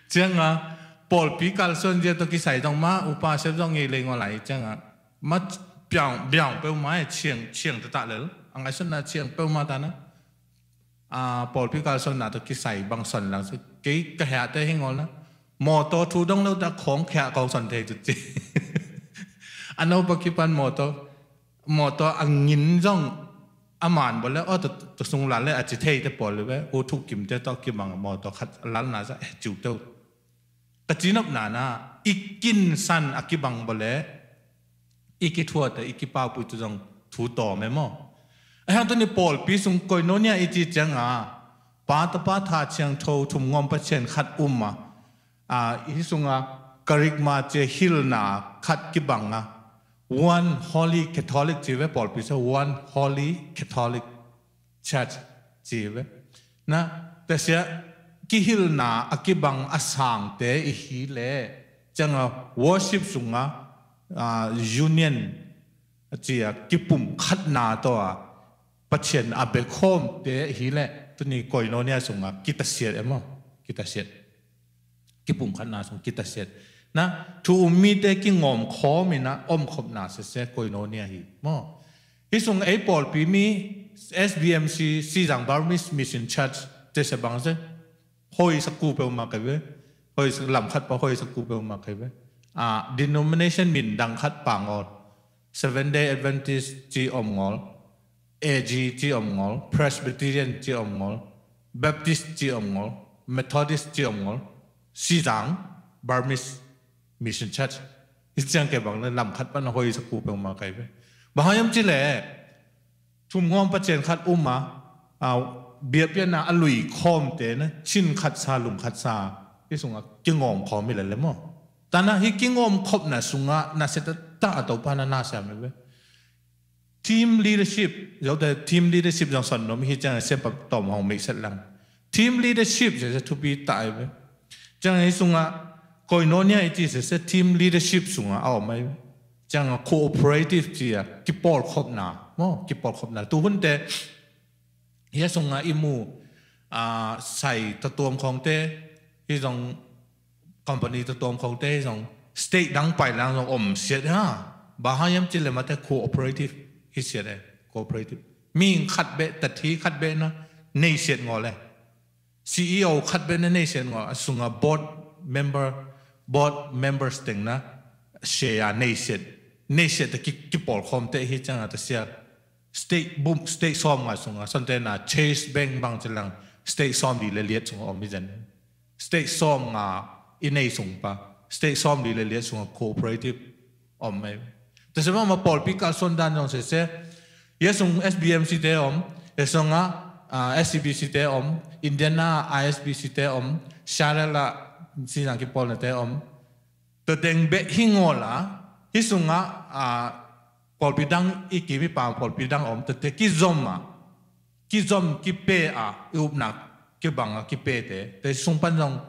เจ้างะปอลปีกาลส่วนเจียตกิใส่ต้องมาอุปาเสฟต้องเงยเลงอะไรเจ้างะมาเปียงเปียงไปไหมเชียงเชียงตะตะเลยังไอ้สนนัดเชียงเป้ามาตานะอ่าปอดพิการสนนัดตะกี้ใส่บางส่วนแล้วสกี้กระแหะได้ให้งอนนะหมอตัวทูดงแล้วตะของแขะของสนเทจุจีอันนั้นปกิปันหมอตัวหมอตัวอังยินจ่องอามานบอกแล้วอ๋อตะตะสงหลานเลยอาจจะเทยจะปอดเลยว่าโอ้ทุกกิมจะต้องกิมังหมอตัวขัดหลานน่าจะจุูเจ้ากระจีนอบหนานะอีกกินสันอักิบังบอกแล้ว อีกทั่วแต่อีกป่าปุจจงถูต่อไหมหมอไอ้ฮังตันี่ปอลปีสุงกอยโนเนี่ยอีจีจังอ่ะป้าตป้าทาเชียงโทถุมงอมประเชนขัดอุ้มอ่ะอ่าอิสุงอ่ะกริกมาเจฮิลนาขัดกิบังอ่ะ one holy catholic จีเวปอลปีซะ one holy catholic church จีเวนะแต่เสียกิฮิลนาอกิบังอสางเตอีฮีเลจังอ่ะ worship สุงอ่ะอ่า union จีอ่ะกิปุ่มขัดนาตัวปัจเจียนอาเบคมเตะฮีแหละตัวนี้ก่อยโนเนียสงอ่ะกิตาเสียดเอ็มอกิตาเสียดกิปุ่มขนาดสงกิตาเสียดนะทูมีเตกิงอมคอมินะอมขบนาเสเสก่อยโนเนียฮีมอฮิสงไอปอลปีมี SBMC ซีจังบาร์มิสมิชชันชัดเจสบังเซฮอยสกูเปลมาเกเว้หอยลำคัดปะฮอยสกูเปลมาเกเวอ่าดีโ o m i n a t i o n มินดังคัดปางอดซเวนเดย์แอดเวนติสจีอมงอลเอจีจีอมงอลพรสเบิเรียนที่อมงอลบัพติสจีอมงอลเมธอดิสที่อมงอลซีจังบาร์มิสมิชชั่นชัดอีจังแกบอกเลยลำขัดปันหอยสักูเป็งมาไกลไปบางยมจีเล่ทุ่มงอมประเจนขัดอุ้มมาเอาเบียบยานาอลุยคอมเตนะชินขัดซาลุมคัดซาที่สุงะกิงอมคอมไม่เลยเลยมั้งแต่นะฮิกิ่งงอมครบนะสุงะนะเสตตาตัวพานานาเสียไม่ไปทีมลีดเดอร์ชิพเดี๋ยวแต่ทีมลีดเดอร์ชิพจังสันนงมฮิจังเสียบต่อมของมิกเซลังทีมลีดเดอร์ชิพจะทุบีตายไปจังไอ้สุงะก่อนโน่นเนี่ยที่เสียทีมลีดเดอร์ชิพสุงะเอาไหมจังคูโอเปอเรทีฟจีอะกิปอลครบหนาอ๋กิปอลครบหนาตัวหุ่นเตะเฮียสุงะอิมูอ่าใส่ตัวตัวของเตะที่สรงคอมพานีตัวตัวของเตะที่ตรงสเต็กดังไปแล้วสรงอมเสียดนะบางอย่างจริงเลยมาแต่คูโอเปอเรทีฟิเสียเลยก็พริบมีขัดเบตัดทีขัดเบนะในเสียงอเลยซีอโอขัดเบนในเสียงอสุงาบอร์ดเมมเบอร์บอร์ดเมมเบอร์สติงนะเชียในเสียในเสียตะกิกิปอลคอมเตะฮิจังอาตเสียสเตย์บุ๊มสเตย์ซอมอาสุงาสันเตน่าเชสแบงบางจลังสเตย์ซอมดีเลเลียดสุงาอมิจันสเตย์ซอมอาอินเอสุงปาสเตย์ซอมดีเลเลียดสุงาโคเปอร์ทีฟออมไหม Te se ma Paul pi kal son dan non se se. Yes un SBM si te om, es un a SCB si te om, Indiana ISB si te om, Sharela si nang ki Paul ne te om. Te teng be hingola, his un a Paul pi dang iki mi pa Paul pi dang om, te te ki zom ma. Ki zom ki pe a iup nak, ki bang a ki pe te. Te sung pan zong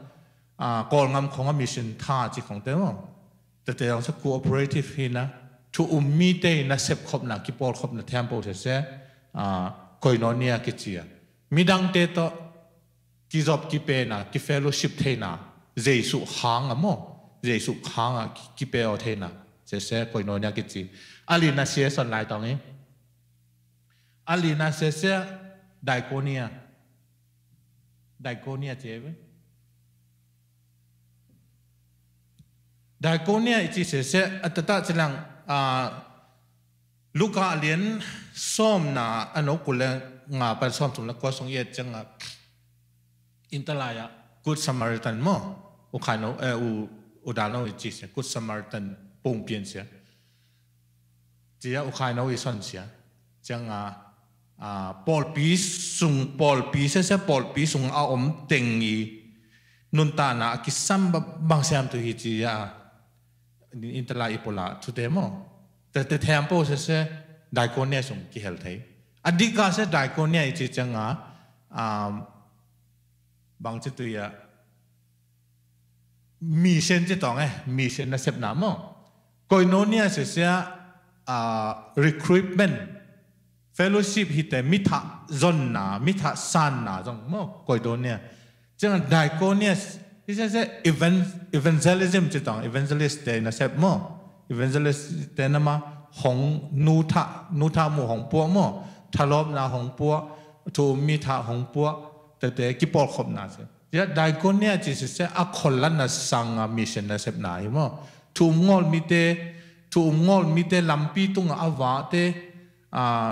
a kol ngam kong a mission tha chi kong te mo. Te te ang sa cooperative hi na. to umite na sep khop na ki por khop na thiam po se se a koinonia ki chia midang te to ki job ki pe na ki fellowship the na jesu hang amo jesu hang a ki pe o the na se se koinonia ki chi ali na se son lai tong e ali na se se daikonia daikonia cheve daikonia ichi se se atata chilang ลูกาเลียนส้มนาอันนกุลงาไปส้มสมนะกกาสงเยจังอ่ะอินตลายะกุศมาร์ตันมออุคานเอออุดานอิจิเสียกุศมาร์ตันปงเปลี่ยนเสียจียอุคานอิสันเสียจังอ่ปอลปีสุงปอลปีเสียเสปอลปีสุงอาอมเต็งอีนุนตานากิสัมบังเสียมตุฮิจียา intala ipola chu te mo te te tempo se se uh, daikonia sum ki hel thei adika se daikonia ichi changa um bang chi tu ya mi sen chi tong eh mi sen na sep na mo koinonia se se a recruitment fellowship hi te mitha zonna mitha san na jong mo koinonia chang daikonia ที่เจะเอเวนเอเวนเซลิซึมจิตตองเอเวนเซลิสเตนะเซมัอเอเวนเซลิสเตนะมาหงนูทานูทามูหงปัวมัอทะลอบนาหงปัวทูมีทาหงปัวเตเตกิปอลคบนาเซยะไดกุนเนี่ยจิสิเซอะคอลลันนะสังอะมิชันนะเซปนายมัมอทูงอลมีเตทูงอลมีเตลัมปีตุงอะวาเตอ่า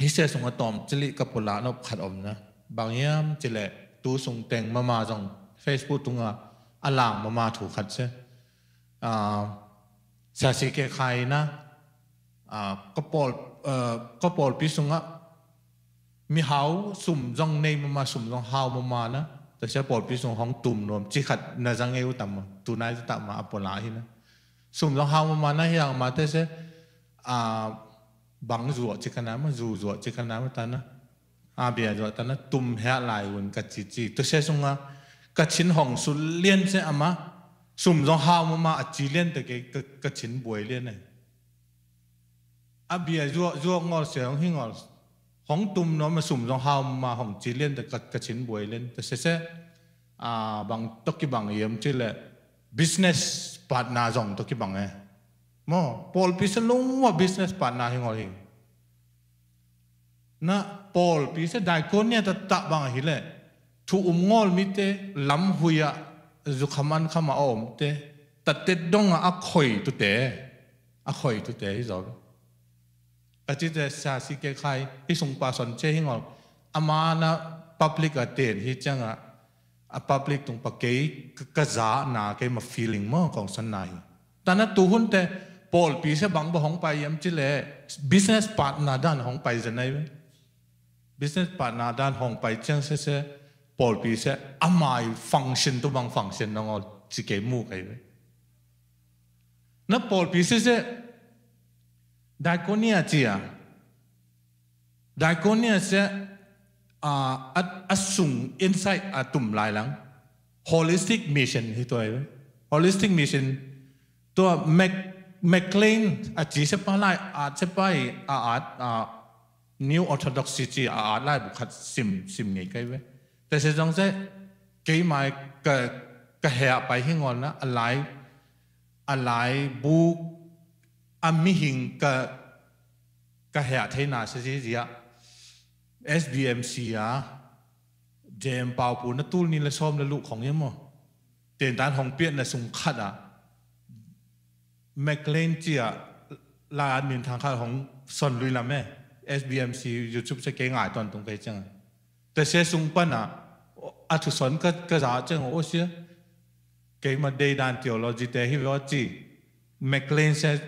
ที่เซสงะตอมจิลิกะปุระนอบขัดอมนะบางยามจิเลตูส่งแต่งมามาจงเฟซบุ๊กตรงอ่ะอลางมามาถูกขัดเ่อ่าสาสิเกใครนะ อ่าก็ปอลเอ่อก็ปอลพิสุงอ่ะมีหาวสุ่มจงในมามาสุ่มจงหาวมามา นะแต่เช้าปอดพิสุงของตุ่มนวมจิขัดนาจังเอวต่ำตูวนายตัำมาอปลาหินะสุ่มจงหาวมามา นะอย่เรมาแต่เช่อ่า บังจัวจิกันนะมัจัวจวจิกันนะมัตานะอาเบียดว่าตอนนั้นตุ่มเฮาลายวันกัจจิจิตัวเสสุงะกัจฉินห้องสุเลียนเสอามาสุ่มจงหาวมามาอจิเลียนตะเกกัจฉินบวยเลียนเนี่ยอาเบียดว่าว่างอเสียงหิงอห้องตุ่มเนาะมาสุ่มจงหาวมาห้องจิเลียนตะกัจฉินบวยเลียนตัวเสเสอ่าบางตะกี้บางเยี่ยมจิเละ business partner จงตะกี้บางเนี่ยมอพอลพิสลุงว่า business partner หิงอหิงนะปอลพีเสได้คนเนี่ยจะตับบางหิเลทุอุมงอลมิเตลำหุยะสุขมันขมาอมเตตัเตดดงอะคอยตุเตะอคอยตุเตอีกจอมก็จะสาสิเกใครที่สงปาสนเชงอ่ะอามาณะปับลิกเตนฮิจังอ่ะอะปับลิกตรงปกเกย์กระจาหนาเกย์มาฟีลิ่งมั่งของสันไนตอนนั้นตัวหุ่นเตปอลพีเสบางบ่ห้องไปยังจิเล่บิสเนสพาร์ทนาด้านห้องไปจะไหน business partner ด้านห้องไปเช้งเสียเปอลปีเสียอามายฟังชันตัวบางฟังชันน้องอจีเกมูใครไว้นับปอลปีเสียเได้คนเนี้ยจีอ่ะได้คนเนี้ยเสียอ่าอัดอัดสุงอินไซต์อัดตุ่มลายหลัง holistic mission ที่ตัวเอ้ holistic mission ตัวแมคแมคเลนอาจจะอปไรอาจจะไปอาจอานิวออร์ w o ด t h o d o x y อาไล่บุคคลสิมสิมไงก็เว้ แต่เสียงเสกี่หมาเก็กะเหาไปให้งอนนะอะไรอะไรบุอามิหิงเก็กะเหาเทน่าเสียเอสีเอ็มซีอะเจมเปาปูนตูนี่ละซ้อมละลูกของยังมั้งเต็นตานของเปียนละสุงคัดอ่ะแมกเลนเจียลาอันมินทางข้าของสนลุยละแม่ SBMC YouTube sẽ cái ngại toàn tung cái chăng thế sẽ sung bắn à à thu sơn cái cái giá chăng ô xia cái mà đây đàn theology thế hi vợ chị McLean sẽ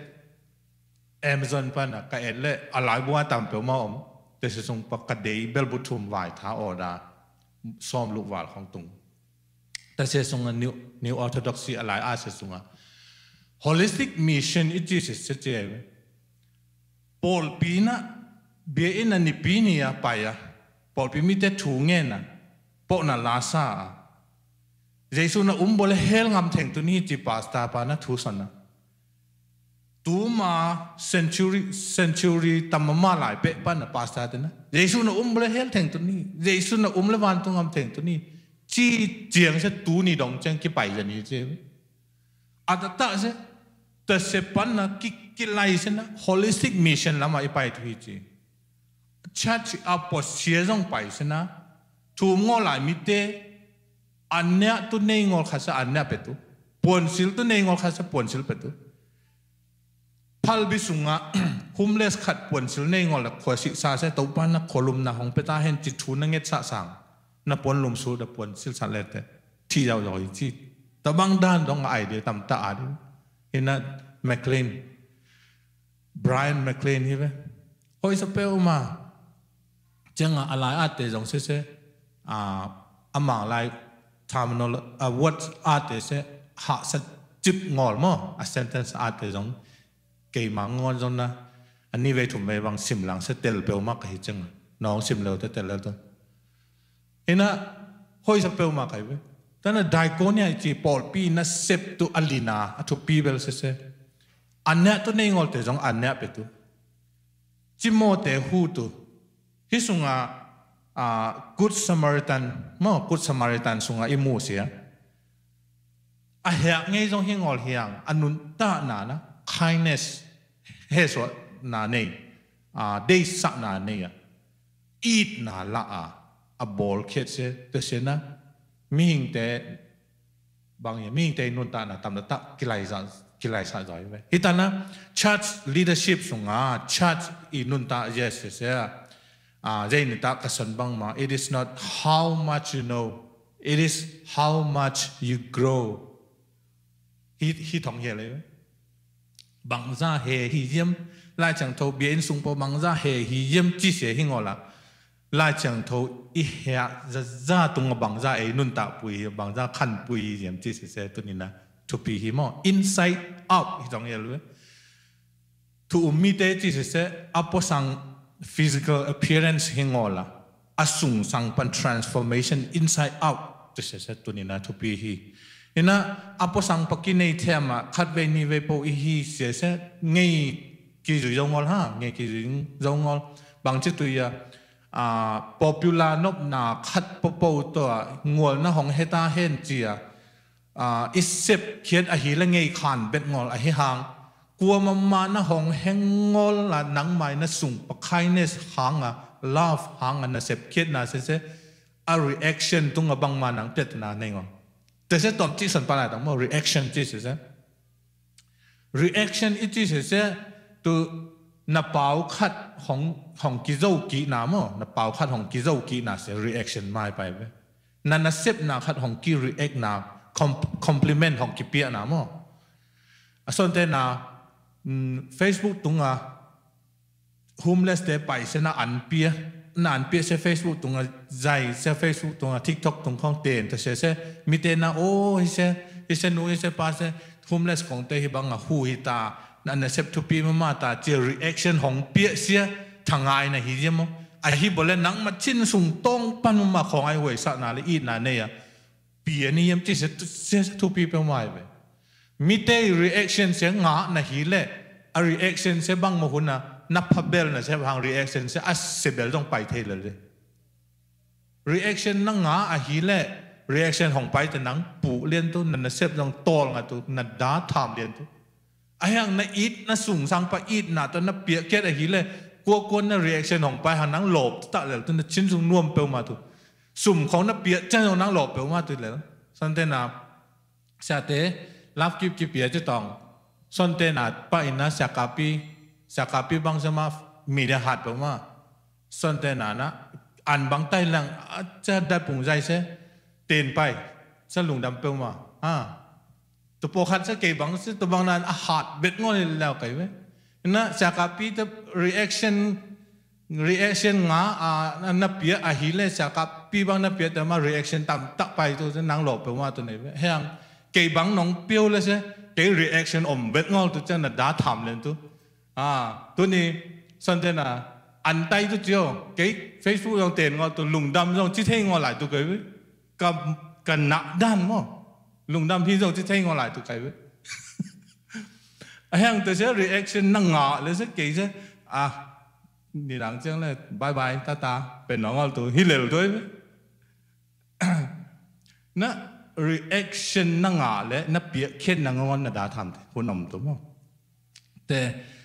Amazon bắn à cái lệ à lại bữa tạm biểu mà ông thế sẽ sung bắn cái đấy bel bút thum vài thá ở đó xóm lục vào không tung thế sẽ sung new new orthodoxy à lại à sẽ sung à holistic mission it is sẽ chơi Paul Pina bia in na nipini ya paya po pi mi te thu nge na po na la sa jesu na um bol hel ngam theng tu ni chi pasta pa na thu san na tu ma century century tamama lai pe pa na pasta te na jesu na um bol hel theng tu ni jesu na um le wan tu ngam theng tu ni chi chiang se tu ni dong chang ki pai jani che adata se ta se pan na ki ki lai se na holistic mission lama ipai thu chi ชัดอัปสิ่งไปสินะทุ่มงอหลามิเตอันเนี้ยตุวเนงงอข้าศัตรูอันเนี้ยเป็ตัวปวนสิลตุวเนงงอข้าศัตรูปวนสิลเป็ตัวพัลบิสุงะคุ้มเลสขัดปวนสิลเนงงอละขวศิษาเสตอปานะคอลุมนะของเปตาเห็นจิตชุนังเงตสะสังนะปวนลุมสูดะปวนสิลสัตเลตเตที่ยาวยู่ที่ต่บางด้านต้องไอเดียตัมตาอันเห็นนะแมคเคนไบรอันแมคเคลนใช่ไหมโอ้ยสเปลมา chẳng à lại à để dòng xe xe à à mà lại tham nó à what à để xe hạ sẽ chụp ngọt mà à sentence à để dòng kỳ mà ngon rồi na anh đi về thùng về bằng sim lăng sẽ tel bèo mắc cái chẳng nó sim lều tới tel lều tới thế na hoi sắp bèo mắc cái vậy tana daikonia chi polpi na sep tu alina athu pivel se se anna to nei ngol te jong anna pe tu chimo te hu tu Hi sunga a ah, ah, good samaritan mo good samaritan sunga ah, imu sia a hiak ngei jong hingol hiang anun ta na na kindness he so na nei a dei sa na nei a eat na la a a bol khet se te se na mi hing te bang ye mi hing te nun ta na tam na ta kilai za kilai sa zoi ve hitana church leadership sunga church i nun ta yes se se Jain à, tak kasan bang ma. It is not how much you know. It is how much you grow. Hi hi thong he le. Bang ra he hi yem lai chẳng thâu biến sung po bang ra he hi yem chi se hi ngola. Lai chẳng thâu i he ra ra tung bang ra e nun ta pui bang ra khan pui yem chi se se tu ni na. To be him inside out hi thong he le. Tu umite chi se se apo sang physical appearance หิงอล่ะอาสุงสังพัน transformation inside out ทุกเสตุนีนาทุพีฮีนะอาปสังปกินในเทมะคัดเวนีเวปุอิฮีเสเสงี้กี่จุยงอลฮะงี้กี่จุยงอลบางเจตุยาอ่า popular นบนาคัดปปูตัวงอลนะของเฮตาเฮนเจียอ่าอิสเซปเขียนอหิละงี้ขันเป็นงอลอหิฮังกัวมามาน่ะหงแหงงอลละนังไม้น่ะสุ่งปะไคเนสหางอะลาฟหางอะน่ะเซ็บเคีดน่ะเซ่เซ่อะรีแอคชั่นตุงอบังมานังเป็ดน่ะในงอแต่เซ่ตอบจิสันปานะตังมอรีแอคชั่นจิสเซ่รีแอคชั่นอีจิเซ่เซ่ตุนับเปาคัดหงหงกิโจกีนามอนับเปาคัดหงกิโจกีน่ะเซ่รีแอคชั่นไม่ไปเวนั่นน่ะเซ็บน่ะคัดหงกิรีแอคน่ะคอมพลีเมนต์หงกิเปียนามอ่ะส่วนเตน่ะ mm, f a c e b ตรงอะ h o m e l e s เดไปเสนาอันเปียนานเปียเส f เฟซบุ๊กตรงอะใจเส f เฟซบุ๊กตรงอะทิกทอกตรงข้องเตนแต่เสเสมีเตนนะโอ้เสเสนู้เสปาเส homeless ของเตฮิบังอะฮูฮิตานั่นเสพทุปีมามาตาเจอรีแอคชั่นของเปียเสียทางไงนะฮิเจมอไอฮิบอกเลยนังมาชินสุงต้งปันมาของไอหวยสักนาเลยอีนานเนี่ยเปียนี่ยมจีเสทุปีเป็นไหวไปมีแต่ reaction เสียงานะฮีเล่ reaction เสียบังมหุนะนับพับเบลนะเสียบาง reaction เสียอัสเเบลต้องไปเทเลย reaction นั่งงาอะฮีเล่ reaction ของไปแต่นังปูเลียนตัวนั่นเสียบต้องตอลงตัวนั่นด่าทามเลียนตัวไอ้ยังนั่นอีดนั่นสูงสังไปอีดน่ะตอนนั่นเปียกเกตอะฮีเล่กัวกวนนั่น reaction ของไปหันนังหลบตดเลยตัวนั่นชิ้นสูงนุ่มเปลวมาตัวสุ่มของนั่นเปียกเจ้านั่งหลบเปลวมาตัวเลยสันเตนาชาเตลับกิบกิบเบอยจะต้องสนเตนัดปะอินนะสักกับพี่สักกับพี่บางสมามีเดหัดปมะมาสนเตนานะอันบางไตหลังจะได้ปุ่งใจเสเตนไปสลุงดำเปิลมาอ่าตัวโปคัดสักเก็บบางสิตัวบางนั้นอหัดเบ็ดงอเลยแล้วไก่ไหมนะสักกับพี่ตัว reaction reaction ง่าอ่านับเบียอหิเลสักกับพี่บางนับเบียแต่มา reaction ต่ำตักไปตัวนั่งหลบปมวมาตัวไหนเฮียง cái bằng nông biểu là sẽ cái reaction om vẹt ngon tu chân là đã thảm lên tu à tu ni sân thế là ăn tay tu chưa cái facebook dòng tiền ngon tu lùng đâm dòng chỉ thấy ngon lại tu cái với cầm cần nặng đan mà lùng đâm thì dòng chỉ thấy ngon lại tu cái với hàng (laughs) tu sẽ reaction năng ngọ là sẽ kỳ sẽ à ni đang chẳng là bye bye ta ta bên nó ngon tu hi lều thôi (clears throat) nó reaction na nga le na pia khen na ngon na da tham te hun om tu mo te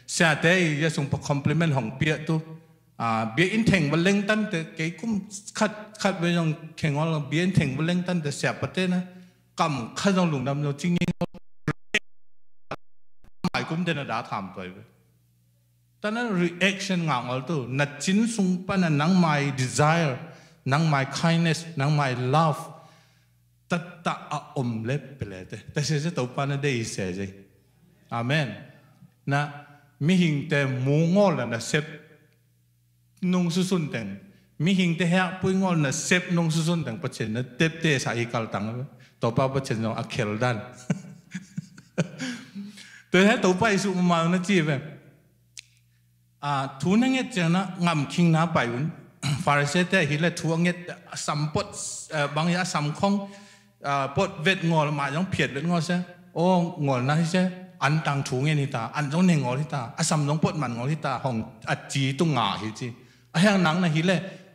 sa te ye sung pa compliment hong pia tu à bia in theng wal leng tan te ke kum khat khat ve jong kheng wal bia in theng wal leng tan te sa pa te na kam kha jong lung nam lo ching ni mai kum te na da tham toi ve ta na reaction nga ngol tu na chin sung pa na nang mai desire nang mai kindness nang mai love tatta a om le pelete ta se se to pana de se se amen na mi hing te mu ngol na sep nung su sun ten mi hing te ha pui na sep nung su sun ten pa chen na tep te sa i kal tang to pa pa chen no a khel dan (laughs) te ha to pa À, ma na chi ve a thu na nge chen na ngam king na pai un (clears throat) pharisee te hi le thu nge sampot eh, bang ya samkhong ปวดเวทงอมาจังเพียดเวทงอใช่โอ้งอนะใช่อันตังถูงเงี้ตา อันจังเนงอทิตาอสัมจังปวดมันงอทิตาของอจีตุงาฮิจีอเฮงนังนะฮิเล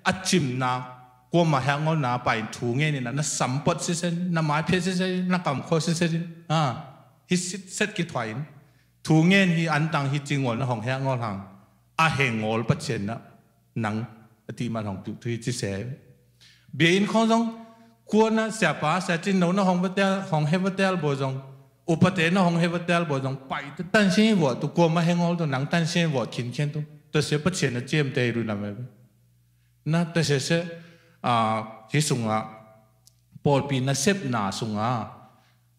อจิมนากวมาแหงงอนาไปถูงเงี้นะนะสัมปดเสนนะมาเพียเสนะกำโคเสนอ่า ฮิเสตกิถอยถูงเงี้ฮิอันตังฮิจิงอนะของแหงงอหางอาเฮงงอปัจเจนนะนังอตีมาของตุทิจิเสบเบียนของจังควนนะเสียป้าเสียจินูนนห้องเวเตลห้องเฮเวเตลบ่จงอุปเทนะ้องเฮเวเตลบ่จงไปตั้งเชยงว่าตัวกูัวมาเฮงอาตัวนังตั้งเชยงว่าขินเขียนตัวตัวเสียปัจเจนเจียมเตยรู้นะไหมนะตัวเสียเสียอ่าที่สุงอ่ะปอลปีนะเซพนาสุงอ่ะ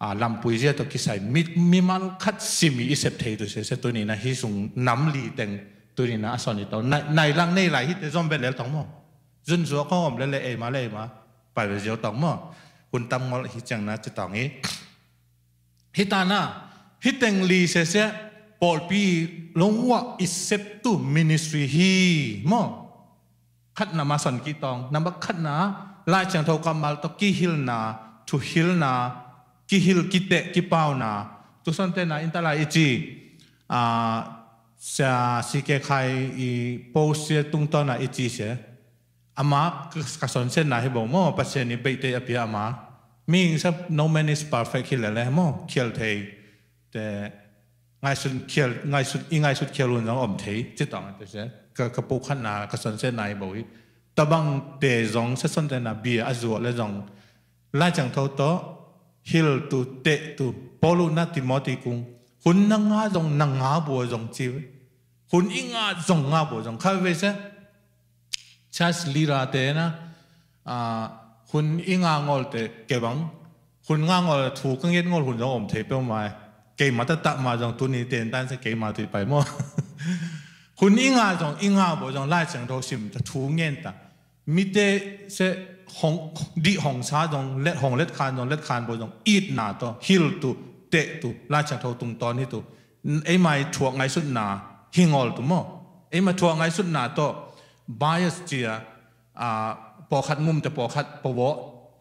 อ่าลำปุยเจ้าตัวกิสัยมีมีมันคัดซิมีอิเซบเทยตัวเสียเสียตัวนี้นะที่สุงน้ำลีแตงตัวนี้นะสอนิีเตัวในในร่างในไหลที่จะจอมเป็นแล่วทั้งหมดจนสัวก็อมแล่เลยเอมาเลยมาไปเดียวต้องมอคุณตั้งมอลฮิจังนะจะต้องเอฮิตานะฮิตเองลีเสียปอลพีลงวะอิเซตุมินิสทรีฮีมอคัดนามาสันกีตองนับคัดนะลายจังทอกามาลตกิฮิลนาทุฮิลนากิฮิลกิเตกิปาวนาทุสันเตนาอินตาลาอิจิอ่าจะสิเกใครอีโพสเซตุงตอนาอิจิเช ama kason sen na hebo mo pasen ni beite apia ama meaning sab no man is perfect hil le mo khial thei te ngai sun khial ngai sun i ngai sun khial un om thei chi tang te se ka ka pu khan na kason sen na hebo tabang te zong se son te na bia azu le zong la chang tho to hil tu te tu polu na timoti kung hun na nga zong na nga bo zong chi hun i nga zong nga bo zong kha ve se ชาสลีราเตนะคุณอิงางอลเตเก็บัง คุณงางอลถูกเงียงอลคุณจะอมเทเปียวมาเกมาตะตะมาจงตุนีเตนตันสเกมาตุไปมั่วคุณอิงาจงอิงาบอจงไล่เสียงโทศิมจะถูกเงี้ยตตามีเตเซหงดีหงชาจงเล็ดหงเล็ดคานจงเล็ดคานบอจงอีดหนาตัวฮิลตุเตตุวไล่เสียงโทตุงตอนนี้ตุไอ้ไม่ถูกไงสุดหนาฮิงอลตุมั่วไอ้มาถูกไงสุดหนาตัว bias chia a à, po khat mum te po khat po wo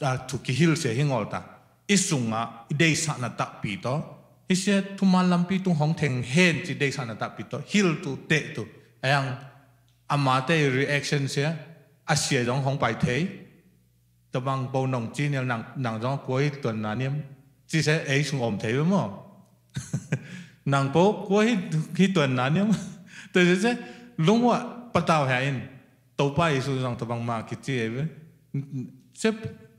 à, thu ki hil se hingol ta isunga idei sa na ta pi to isia e thuma lampi tu hong theng hen chi dei sa na ta pi to hil tu te tu ayang amate reaction se asia dong hong pai thei to bang bo nong chi nè, nang nang dong koi tuần na niệm chỉ sẽ ấy sung om thấy mà nàng bố koi hi tuần na niệm tôi sẽ lúc mà bắt đầu hẹn tàu bay số rằng tàu bằng mà kia chế với xếp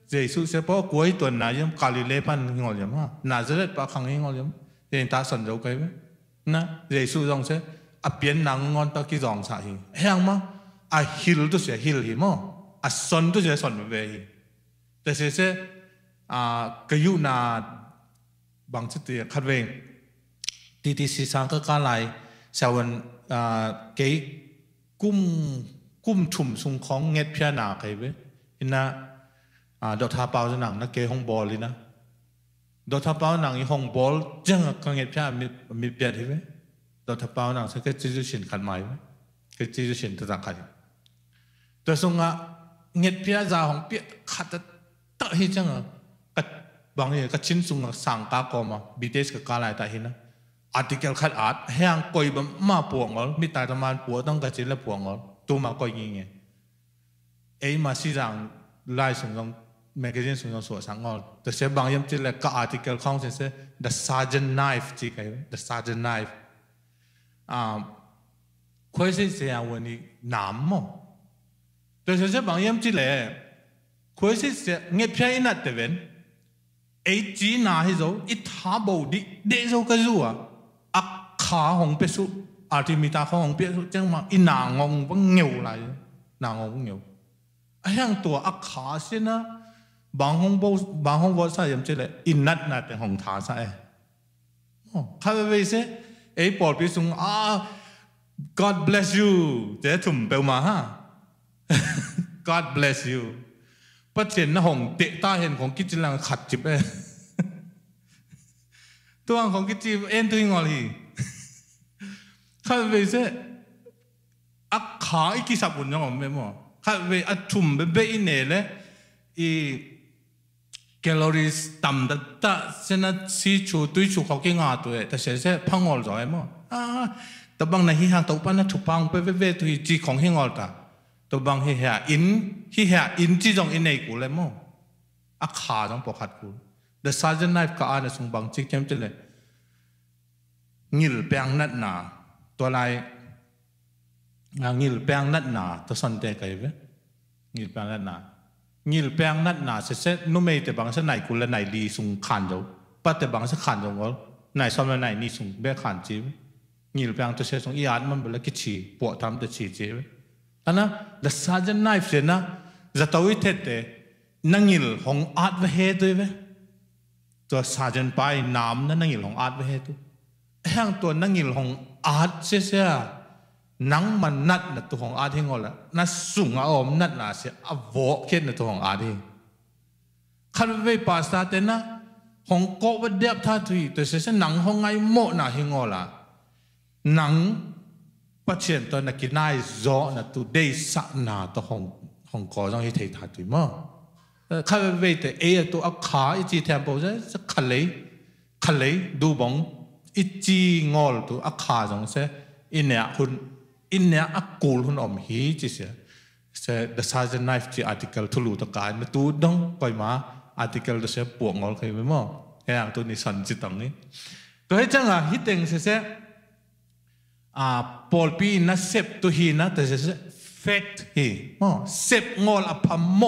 dễ số xếp bao cuối tuần nào giống cali lê pan ngồi giống ha nà rất là bao khăng ngon lắm, thì ta sẵn dấu cái với na dễ số rằng sẽ à biến nắng ngon ta kí dòng xả hình hang mà à hill tu sẽ hill hi mà à sơn tu sẽ sơn về hi thế sẽ sẽ à cái u na bằng chất tiền khát về thì thì các cái lại sau à cái cung กุ้มชุ่มสุงของเง็ดพิจาาใครเว้ยนะอ่าดอกทาเปาจะหนังนักเกห้องบอลเลยนะ ดอกทาเปาหนังอีห้องบอลจังก็เง็ดพิจามีมีเปียดเว้ยดอกทาเปาหนังสักจิจุชินขันไม้เว้ยก็จิจุชินตัวต่างกันแต่สงะเง็ดพิจารของเปียขัดตะให้จังอ่ะกับบางอย่างก็ชิ้นสุงสั่งกากอมบีเทสกับกาลายตาเห็นนะอาร์ติเคิลขัดอาร์ตแห้งกอยบมาปวงอ๋อมีตาตะมานปวดต้องกระจินและปวงอ๋อ都冇過應嘅。誒嘛市場來成功，magazine 成功所上哦，但是幫人即係個 article 講成是 the sergeant knife 即係 the sergeant knife 啊，佢先成日問你難麼？但是即係幫人即係佢先成日偏難得揾。ấy chỉ là cái dấu ít thả bầu đi để dấu cái dấu ác khá hồng bê อาทิมีตาของเปียจังมาอินางงวังเงียวไหลนางงวังเงียวไอ้ยังตัวอักขาเสียนะบางห้องโบบางห้องวอส่ายังเจเลยอินนัดนัดแต่ของ้าส่เอ้ข้าไปเสียไอ้ปอดพิสุงอ่า God bless you เจ้ถุ่มเปลมาฮะ God bless you ประเทศนะห้องเตะตาเห็นของกิจลังขัดจิบเอ้ตัวของกิจเอ็นตุยงอลีข้าเวเซอขาอีกสับุนยังไม่หมดข้าเวอทุมเบเบอินเนเลอีแคลอรีสต่ำแต่ตัเสนัาซีชูตุยชูเขาเก่งอ่ะตัวเองแต่เสียเสพังอลจอยหมดตบังนะฮิฮางตบังนะทุบังเปเบเบตุยจีของฮิงอลตาตบังฮิเฮอินฮิเฮอินจีจงอินเนกูเลยหมดอขาจงปกัดกู The sergeant knife ka ane ส u n g bang chik chem chile. Ngil peang n a ตัวลายงิลแปงนัดนาตัวสันเตกัยเวงิลแปงนัดนางิลแปงนัดนาเสเ็จนุ่มเอแต่บางสไหนกุลไหนดีสุงขันเดียวปัแตบางสขันเดียวก็นายสมนไหนนี่สุงเบขันจีงิลแปงตัวเสร็จสงอีอันมันเป็นละกิชีปวดทำตัวชีจีเวอันนั้นลักษณะจะนายเสรนะจะตัววิเทตเตนังิลของอาดเวเฮด้วเวตัวสาจันไปน้ำนั้นนังิลของอาดเวเฮตัวแห่งตัวนังิลของ át sẽ sẽ nắng mà nát là tu hồng át hình là na sung à om nát là sẽ à vô kết là tu hồng át hình khăn về bà sa thế na hồng có vật đẹp tha thủy tôi sẽ sẽ nắng hồng ngay mộ na hình là nắng bắt chuyện tôi là cái này gió là tu đây sạ na tôi hồng hồng có trong cái thấy tha thủy mà khăn về thế ấy tu ác khá ít chỉ thèm bao giờ khăn lấy khăn lấy du bóng อิจีงอลตัวอักขาจงเสอินเนียคุณอินเนียอักูลคุณอมฮีจิเสียเส the sergeant knife จี a r t i c ทุลุตะการนตูดงกอยมาอาร์ติเ c ิลเสียปวงงอลเคยไม่มอเฮียตัวนี้สันจิตตังนี้ก็ให้จังอ่ะฮิตเองเสียเสอาปอลปีนัสเซปตัวฮีนะแต่เสียเ fact ฮีมอเซปงอลอภัมโม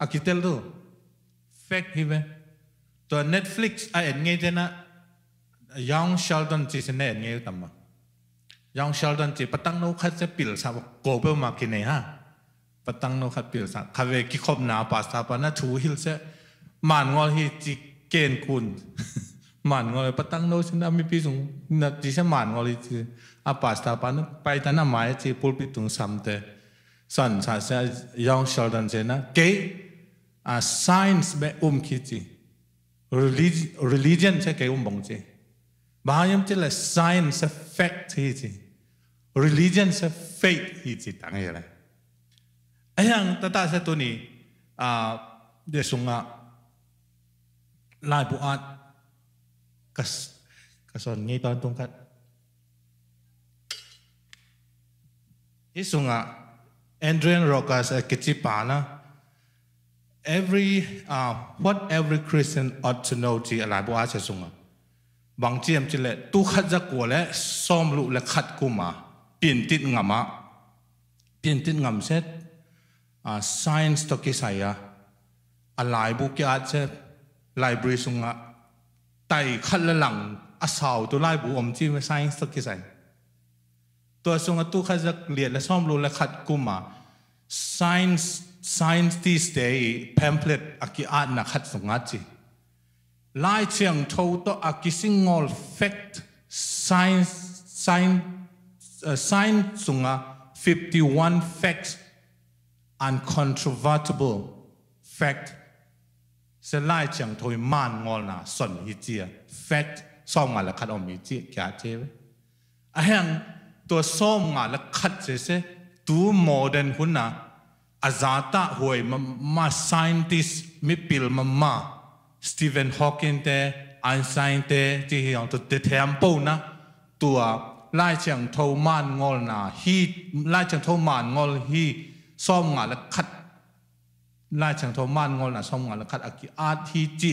อากิเตลตัว f a ต t ฮีเวมตัวเน็ตฟลิกซ์ไอเอ็นไงเจน่ะยองเชลดอนจีเสนเงี้ยตั้มยองเชลดอนจีปตังนกขัดจะปิลสาวกบเอมากินเนฮะปตังนกขัดปิลสาคาเวกิคบนาปัสตาปะนาชูฮิลเซมันงอที่จีเกนคุณมันงอเลยปตังโนฉันมีปีสูงนัดจีเซมันงอเลยจี่อาปัสตาปะนะไปตานะหมายจีปุลปิตุงซัมเตสันสัาเซยองเชลดอนเจนะเกอ่าศาสนาแบบอุ้มคิดจี r e l ิ g i o n r e เ i g i o n ใช่แกอุ้มบังจี Bahayam chỉ là science là fact thì chỉ. Religion là faith thì chỉ tăng vậy này. Ayang tata sẽ tôi ni à để sung à lại bộ át cái son ngay toàn tung cắt. Isung à Andrian Rokas a kichipana every uh, what every Christian ought to know thì lại alai bo sẽ sa sunga. บางเจียมจิเลตู้ขัดจักัวและซ้อมลุและขัดกุมาเปลี่ยนติดงามะเปลี่ยนติดงามเซ็ตอ่ายน์สต c อตกิสัยอะอะไรบุกยาเซ็ตไลบรีสุงะไต่ขัดละหลังอาสาวตัวไลบุอมจีไม่ s c i e สต็อกิสัยตัวสุงะตู้ขัดจะเลียดและซ้อมลุและขัดกุมาสายน์ส e s c i ที่สเตย์แพมเพลตอักยอาดนะขัดสุงะจี lai chiang thâu to a kissing all fact science science uh, sign sunga 51 facts uncontrovertible fact sẽ lai chiang thâu man ngol na son hi chia fact som ma la khat om hi chia kya che a hang to som ma la khat se se tu modern hunna azata hoi ma, ma scientist mi pil ma ma สตีเวนฮอว์กินเตไอน์ไซน์เตที่เฮียงตัวเทียมปูนะตัวไล่จชงทมานงอลนะฮีไล่จชงทมานงอลฮีซ่อมงานและคัดไล่จชงทมานงอลนะซ่อมงานและคัดอากิอาทีจี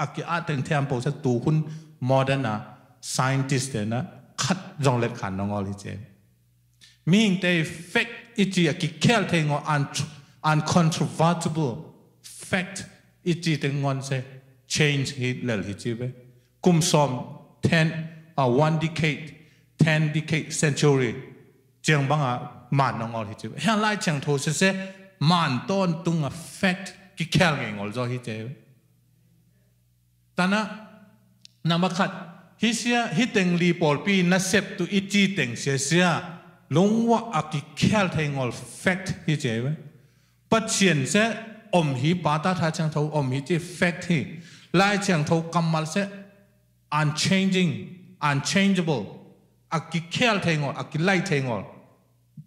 อากิอาถึงเทียมปูสตูคุณโมเดิรนนะ s c i ติสเ s t นะคัดรองเล็ดขันน้องอลิเจมิ่งเต่เฟกอิจิอากิเคลเทงอันอัน c o n t r o v e r t i b l e fact อีจีถึงงอนเซ change ฮิตเลลฮิจีเวกุมซอม ten uh, one decade ten decade century เจียงบังอ่ะมันนองอลฮิจีเฮลไลเจียงโทเซเซมันต้นตุงอ่ะ fact กิแคลเงงอลจอฮิเจตานะนามขัดฮิเซียฮิตเองลีปอลปีนัสเซปตุอีจีเต็งเสียเสียลงว่าอักิแคลเทงอล fact ฮิเจเวปัจเจียนเซ ôm hi ba ta tha chẳng thấu ôm hi chi fact hi lai thấu tho kamal sẽ unchanging unchangeable aki khel thengol aki lai ngon,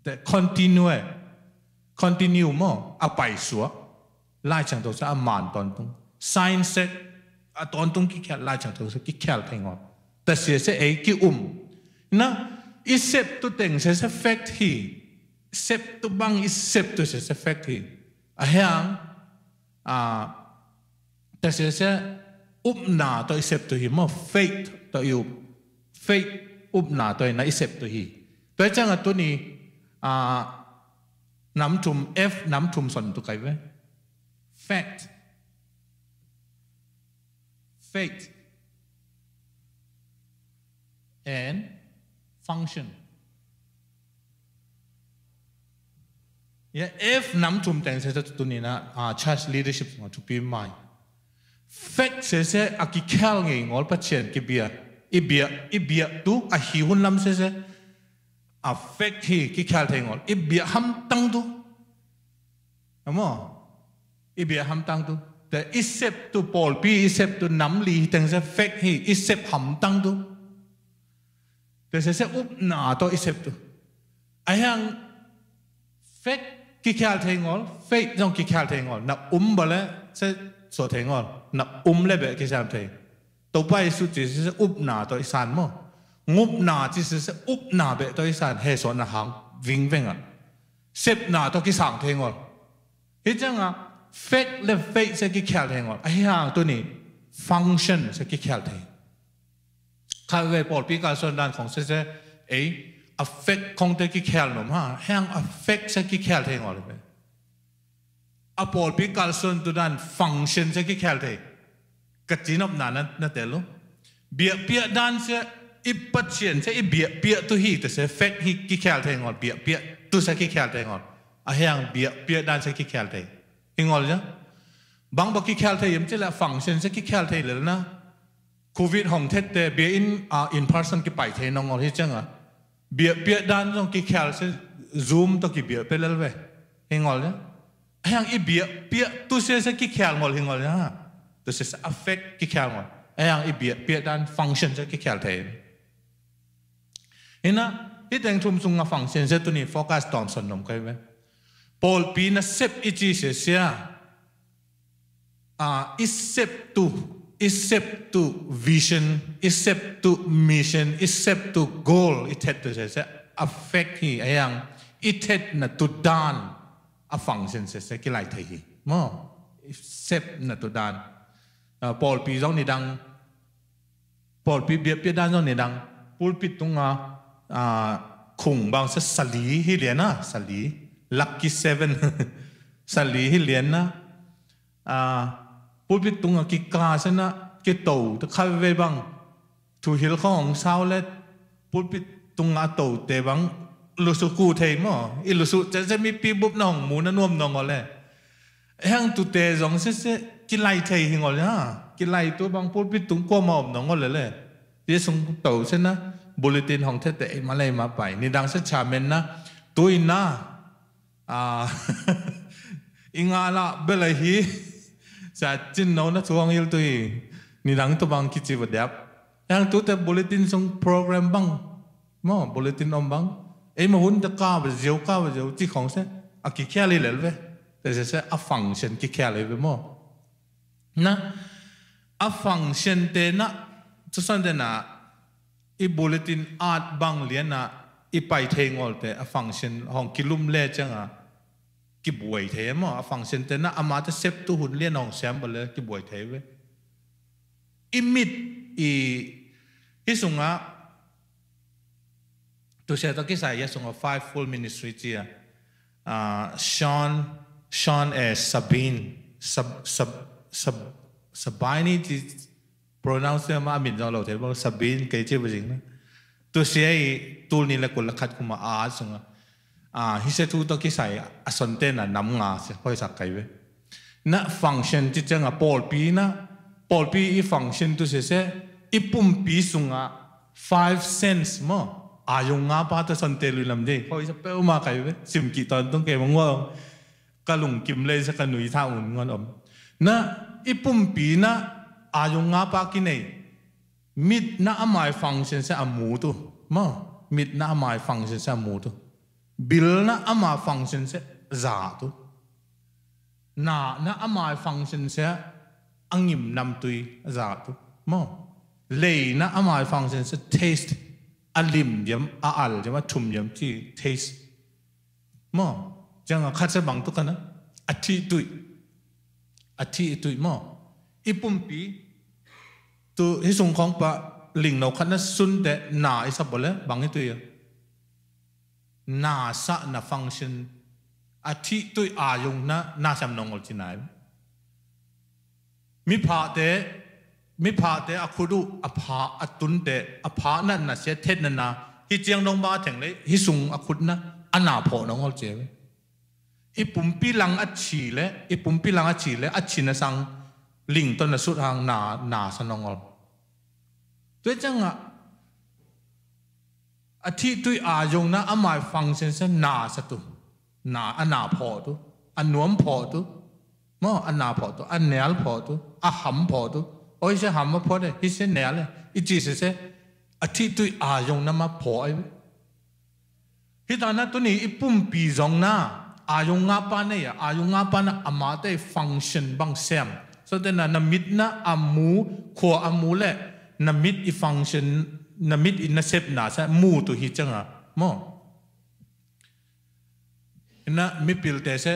the continue continue mo apai suwa lai chang tho sa man toàn tung sign set a ton tung ki khel lai chang tho sa ki khel ngon, ta se se e ki um na isep tu teng se se fact hi sep tu bang isep tu se se fact hi a hang 啊，但是些อุปนาตัวอิเซปตัวหิมอ faith ตัวอยู่ faith อุปนาตัวนั้นอิเซปตัวหิตัวจังอ่ะตัวนี้อ่าน้ำจุ่ม F น้ำจุ่มสนตัวไกเว้ fact faith and function Yeah, if namtum ten sese tunina a church leadership ngo to be mine. Fact sese akikel ngi ngol pacien kibia ibia ibia tu a hiun lam sese a fact hi kikel te ngol ibia ham tang tu. Amo ibia ham tang tu. The isep tu pol pi isep tu nam li ten sese fact hi isep ham tang tu. The sese up na to isep tu. Ayang fact kikhalthengol faith jong kikhalthengol na umbale se so thengol na umle be kisam thei to pai su ti se up na to isan mo ngup na ti se se up na be to isan he so na hang wing wengan sep na to kisang thengol he changa faith le faith se kikhalthengol a hiang to ni function se kikhalthei ข้าเลยปอดพิการส่วนด้านของเซเซเอ affect không thể cái khéo lắm ha hang affect sẽ cái khéo thế ngon đấy Apple bị cả sơn tu đan function sẽ cái khéo thế cái chín nó nản nè nè thế luôn bịa bịa đan sẽ ít bất chuyện sẽ ít bịa bịa tu hi thì sẽ affect hi cái khéo thế ngon. bịa bịa tu sẽ cái khéo thế ngon. à hang bịa bịa đan sẽ cái khéo thế hình ngồi nhá bằng bậc cái khéo thế em chỉ là function sẽ cái khéo thế là na covid hồng thiết tế bịa in à in person cái bài thế nó ngon hết chưa à bia bia dan jong ki khéo sẽ zoom to ki bia pelal ve hingol ya hang i bia bia tu se se ki khel ngol hingol ya tu sẽ affect ki khéo ngol hang i bia bia dan function se ki khel the ina i deng thum sung nga function sẽ à. À, tu ni focus tom son nom kai ve Paul pi na sep i chi sẽ sia a i tu except to vision, except to mission, except to goal, it had to say, affect hi ayang, it had na to done a function se se kilai thai hi. Mo, except na to done. Paul pi zong ni dang, Paul pi bia pi dan zong ni dang, pul pi tung a khung bang se sali hi lian na, sali, lucky seven, (laughs) sali hi lian na, พูดไปตุงอกิกาชนะกิโตตะคาเวบังถูหิลของสาวและพูดไปตุงอาโตเตบังลุสุกูเทนมออิลุสุจะจะมีปีบุบน้องหมูนนวมน้องอะไรแห้งตุเตสองเสเสกินไลเทหิงอะไรฮะกินไลตัวบางพูดไปตุงกัวมอมน้องอะไรเลยเดี๋ยวส่งโตชนะบุลตินของเทเตมาเลยมาไปนี่ดังเสชาเมนนะตุยนะอ่าอิงาละเบลฮีจะจินเอาหนะาทวงยืดตัวนี่รังตัวบางคิดจีบเดียบยังตัวแต่บริตินส่งโปรแกรมบ้างมั่งบริตินอมบ้างไอ้มาหุ่นตะก้าวไปเจ้าก้าวไปเจ้าที่ของเส้นอากิแค่เลยเหลือเว้ยแต่จะใช้อาฟังเช่นกิแค่เลยไปมั่งนะอาฟังเช่นเต็นะทุกส่วนเตนะไอ้บริตินอารบางเลียนะไอ้ไปเทงอลเต้อาฟังเช่นของกิลุ่มเล่จังอ่ะกิบวยเทมอฟังเซนเตน่อามาจะเซฟตุหุนเลียนองแซมบเลยกิบวยเทเวอิมิดอีพิสุงะตัวเชตกิสายยสุงะ five full ministry เจียชอนชอนเอซาบินซับซับซับสบายนี่ที่ pronounce มาบินเอาเราเทว่าซาบินเกจิบจริงนะตัวเชียตูนีหละกุลขัดกุมาอาสุงะ啊，迄些土都去晒啊，顺便啊，南牙是可以晒改呗。那 function 即种啊，ball B 呢，ball B 一 function 都是说一半比数啊，five cents 么，啊用啊把它顺便 lui làm gì，可以是标嘛改呗，是唔记得都给我，个龙金咧是个女他问我 om，那一半比呢，啊用啊把几内，mid 那啊买 function 是啊模度，么 mid 那啊买 function 是啊模度。bill na ama function se za tu na na ama function se angim nam tui za tu mo lei na ama function se taste alim jam a al jam chum jam chi taste mo jang kha che bang tu kana athi tui athi tui mo ipumpi tu hisung khong pa ling no khana sun de na isa bole bang tui ya นาสะนาฟังชันอาทิตย์อายุนะนาสามนงอลจินายมิพาเตมิพาเตอะคุดุอะพาอะตุนเตอะพานั่นนะเสียเทศนันนะฮิเจียงนองบาถึงเลยฮิสุงอะคุดนะอันนาพอนงอลเจไอิปุมปีหลังอัจฉิเลยอิปุมปีหลังอัจฉิเลยอัจฉินะสังลิงต้นสุดทางนานาสนงอลตัวเจังอะอาทิตุยอายงนะอามายฟังเซนเซนนาสตุนาอันนาพอตุอันนวมพอตุมออันนาพอตุอันเนลพอตุอะหัมพอตุโอ้ยเสหัมมาพอเลยฮิเสเนลเลยอีจิเสเสอาทิตุยอายงนะมาพอไอ้ฮิตานะตุนี่อีปุ่มปีจงนะ อายุงาปานเี่ยอายุงาปานะอามาเตฟังชันบางเซมแสดงนะนมิดนะอามูขัวอามูแหละนมิดอีฟังชัน na mit in na sep na sa mu tu hi changa mo na mi pil te se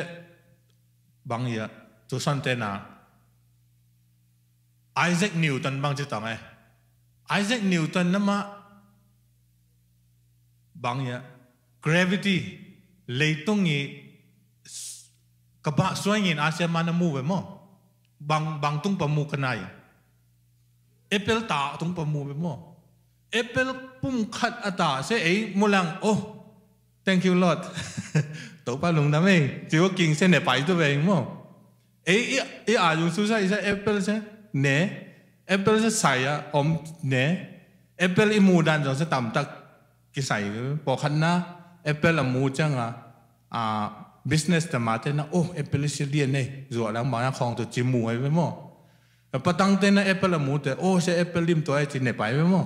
bang ya tu san te na Isaac Newton bang chi tang ai e. Isaac Newton na ma bang ya gravity tung leitung i kaba suang in asia mana mu ve mo bang bang tung pa mu kanai apple ta tung pa mu ve mo ปเปิลปุ่มขัดอัตาเสไอ้มุลังโอ้ thank you Lord ตัวปลาลงท้ำไมจิวกิงเส้นนไปตัวเองมั้งเอ้ยเอ้ยอายุสุดใช่ใอเปิลเสใชเน่เอปเปิลเจะใส่อะอมเนเอปเปิลอิมูดันจงเส้นต่ำตักกิใส่ปอขันนะเอปเปิลอะมูจังอะอ่า business แต่มาเตนะ โอ้เอปเปิลเสียเรียนเนี่ยจัวแล้วมาหน้าของตัวจิมูไอ้ไปมั้งแต่ปัตตังเตนะเอปเปิลอะมูแต่โอ้ใช่เอปเปิลริมตัวไอ้จิเนี่ยไปไปมั้ง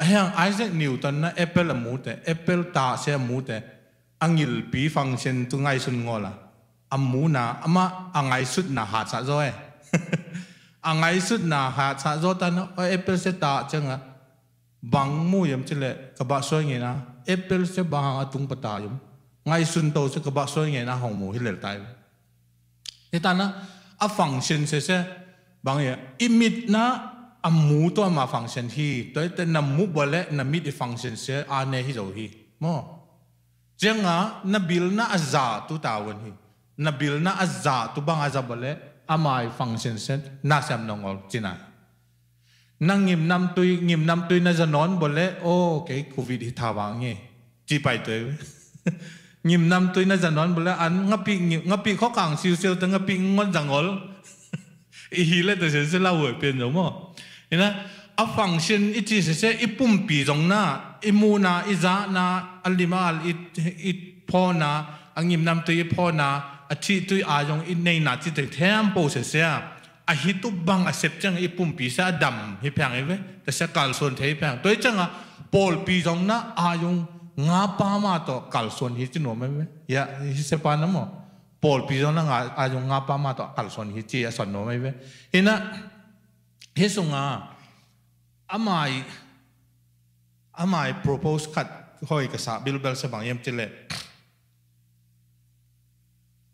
hang Isaac Newton na apple amu te apple (laughs) ta se amu te angil pi function tu ngai sun ngola amu na ama angai sut na ha cha zo e angai sut na ha cha zo ta na apple se ta changa bang mu yam chile ka ba so ngi na apple se ba ha tung pa ta yum ngai sun to se ka ba so ngi na hong mu hilel tai ta na a function se se bang ye imit na a mu to function hi to te na mu bole na mi di function se a ne hi zo hi mo jenga na bil na aza tu tawon hi na bil na aza tu bang aza bole amai function se na sam nongol china nang ngim nam tui ngim nam tui na zanon bole o ke covid hi thawa nge chi pai te (laughs) ngim nam tui na zanon bole an ngapi ngapi kho kang siu siu te ngapi ngon jangol อีฮีเลตเซนเซลาเวเป็นหรือมั้ง (laughs) นี่นะอัฟังชินอิจิสเซอีปุ่มปีตรงน้าอีมูนาอีจานาอัลลิมาลอีอีพอนาอังยิมนำตัวอีพอนาอธิตัวอายงอีในนาจิตเทมโปเสเซียอะฮิตุบังอาเซปจังอีปุ่มปีเซอดัมฮิพังเอเวแต่เสกัลส่วนเทียพังตัวจังอ่ะปอลปีตรงน้าอายงงาปามาต่อกัลส่วนฮิจิโนเมเวยะฮิเซปานะโมปอลปีตรงน้าอายงงาปามาต่อกัลส่วนฮิจิอาสันโนเมเวอีน่ะ thế hesunga à, amai amai propose khat hoi ka sa bilbel se bang yem tile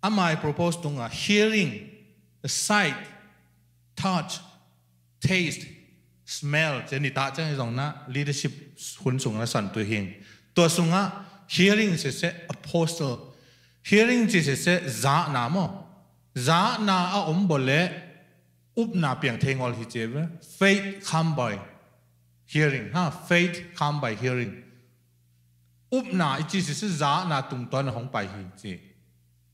amai propose tunga hearing the sight touch taste smell je ni ta chang jong na leadership hun sung na san tu hing to sunga hearing se se apostle hearing se se za na mo za na a om bole อุปนาเปียงเทงอลฮิเจเว faith come by hearing ฮะ faith come by hearing อุปนาอิจิสิสิจานาตุงตอนของไปฮิเจ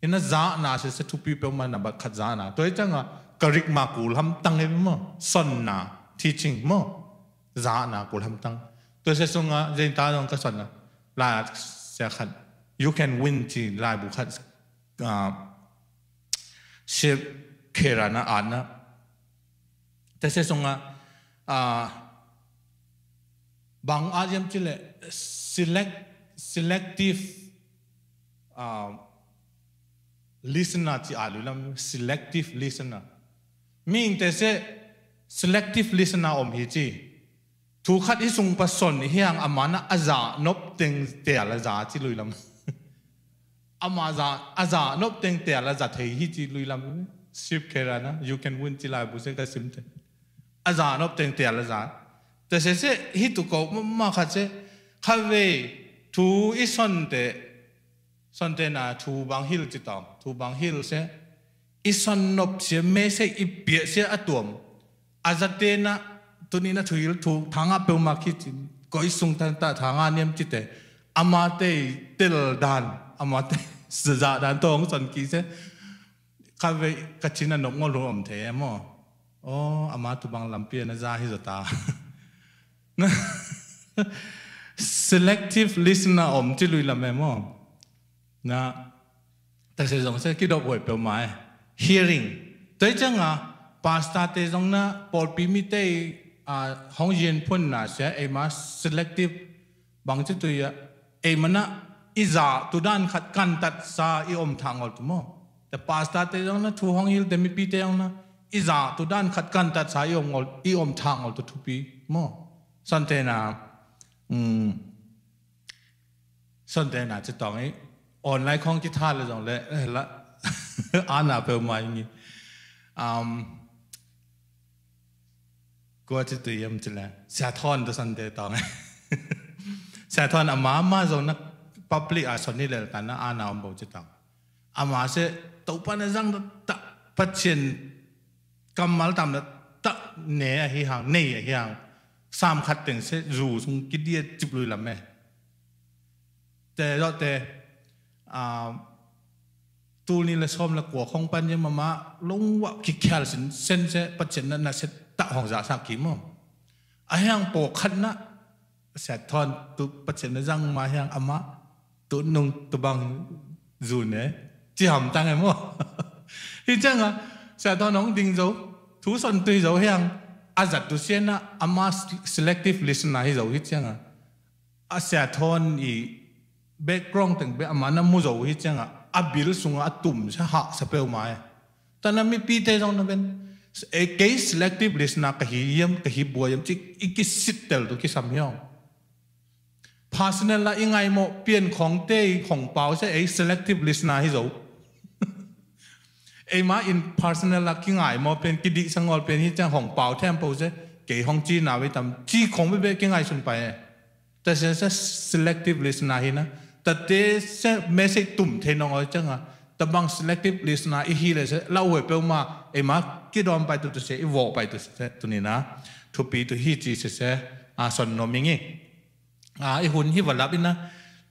อินะจานาสิสิทุปีเปมันนับขัดจานาตัวจังอ่ะกริกมากูลำตั้งเอ็มมั้งสนนา teaching มั้งจานากูลำตั้งตัวเสสงอ่ะเจนตาลองก็สอนนะลาเสียขัด you can win จี่ลายบุคคลอ่าเชฟเครานะอ่านนะแต่เสสงะบางอาจจะจิเล select selective listener ที่อาลุลัม selective listener มีอินเตเส selective listener อมฮิจิถูกคัดอิสุงประสนเฮียงอามานะอาจานบเต็งเตะละจาที่ลุยลำอามาจาอาจานบเต็งเตะละจาเทยฮิจีลุยลำสิบเครานะ you can win จิลาบุเซนกสิมเตอาจารย์นบเต็งเตียนอาจารย์แต่เสียเสียฮิตุกบมาขัดเสียข้าเวทูอิสันเตสันเตนาทูบางฮิลจิตอมทูบางฮิลเสียอิสันนบเสียเมเสียอิเปียเสียอตวมอาจารย์เตนะตัวนี้นะทูฮิลทูทางอาเปิลมาคิดก็อิสุงตันตาทางอาเนียมจิตเตอามาเตเตลดานอามาเตสจาดานตองสันกีเสียข้าเวกัจฉินันนบงอลรวมเทมอ ô ama à tu bang lam pia na ra hết ta (laughs) selective listener om chi lui lam mo na ta se jong se ki đọc bài biểu mai hearing tới chang a à? pasta tới jong na por pi mi te a à, hong yin phun na se em ma selective bang chi em mà na, ít iza tu dan khát cắn tắt sa i om thang ol tu mo te pasta te jong na thu hong hil te mi na อีจาตุด้านขัดกันตัดสายอมงอลอีอมทางอลตุทุปีมอสันเตนาอืมสันเตนาจะต้องไอออนไลน์ของจิตท่าเลยจังเลยละอ่านอะารปมาอย่างนี้อืมกูจะตุยมจิละเสียทอนตัวสันเตต่องเสียทอนอามามาจังนักพับลิกอะสนี่เลยแต่นะอ่านหนาบอาจิตต้องอามาเสตุปันจังตัดปัจเจน cầm mà tạm là tớ nè hi hàng nè hi hàng sam khát tiền sẽ rủ xuống cái đĩa chụp lùi làm mẹ tê đó tê à tu ni là của không ban nhưng mà má lông vạo kia là xin sen sẽ bắt chân là nó sẽ tạo hoàng giả sang kiếm không à hàng bộ khát na sẽ thon tu bắt chân là răng mà hàng âm má nung tu bằng dù nè chỉ hầm tăng em không (laughs) thì chẳng à sẽ sa to nong ding zo thu son tui zo hiang azat à, tu sen na ama à, selective listener hi zo hi changa à, à sẽ thon i background teng be amana mu zo hi changa à bil sunga atum sa ha sa pe mai tana mi pi te zong na ben e ke selective listener ka hi yam ka hi boyam chi iki sit tel tu ki sam hiang personal la ingai mo pian khong te khong pau sa e selective listener hi dấu ไอ้มาอินพาร์สเนลลักกิ้งไงมอเป็นกิดิสังอลเป็นที่จะของเปล่าแทมโปเซเกยองจีนาไว้ตามจีของไม่เป็นกิ้งไงสุนไปแต่เซนเซ selective listener ฮีนะแต่เตเซเมสช่ตุ่มเทนองเอาจังอะแต่บาง selective listener อีฮีเลยเซเราเหวยเปลมาไอ้มากิดอมไปตัวเซอีวอไปตุวเซตุนี้นะทุปีตุวฮีจีเซเซอาสนนมิงิี้อาไอหุ่นที่วัลลับอินนะ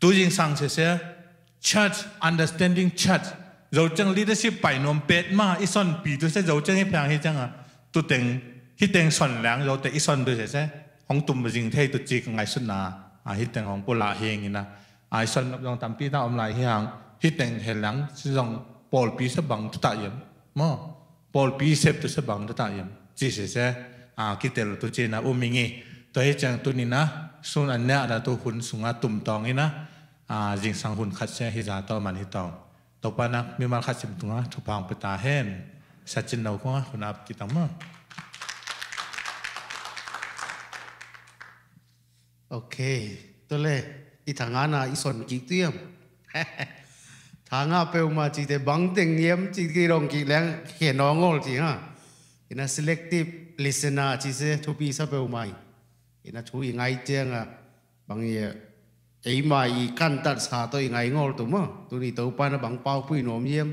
ตัวยิงสังเซเซ church understanding church dầu chăng leadership bài nom pet ma ison pi tôi sẽ dầu chân hi phang hi chăng à tu teng hi teng son lang dầu te ison tôi sẽ sẽ hong tụm jing thei tu chi ngai sun na à hi teng hong pola heng ina ai son nap dong tam pi ta om lai hi hang hi teng he lang si dong pol pi se bang tu ta yem ma pol pi sep tu se bang tu ta yem chi sẽ sẽ à ki tel tu chi na u mi ngi to hi chang tu ni na sun an na da tu hun sunga tum tong ina à jing sang hun khat xe hi za to man hi tong ตปานักมีมาคัดสิบตัวทุพังปตาเฮนสัจจินเราก็คนอับกิตามะโอเคตัวเลอีทางานาอีสนกีเตียมทางาเปวมาจีเตบังเต็งเยี่ยมจีกีรองกีแรงเขียนน้องงอลจีฮะอินะ selective listener จีเซทุปีซะเปวมาอินะทุยไงเจียงอ่ะบางเย ấy mà ý căn tật xa tôi ngày ngô tụm mà tôi đi tàu pan nó bằng bao quy nộm yếm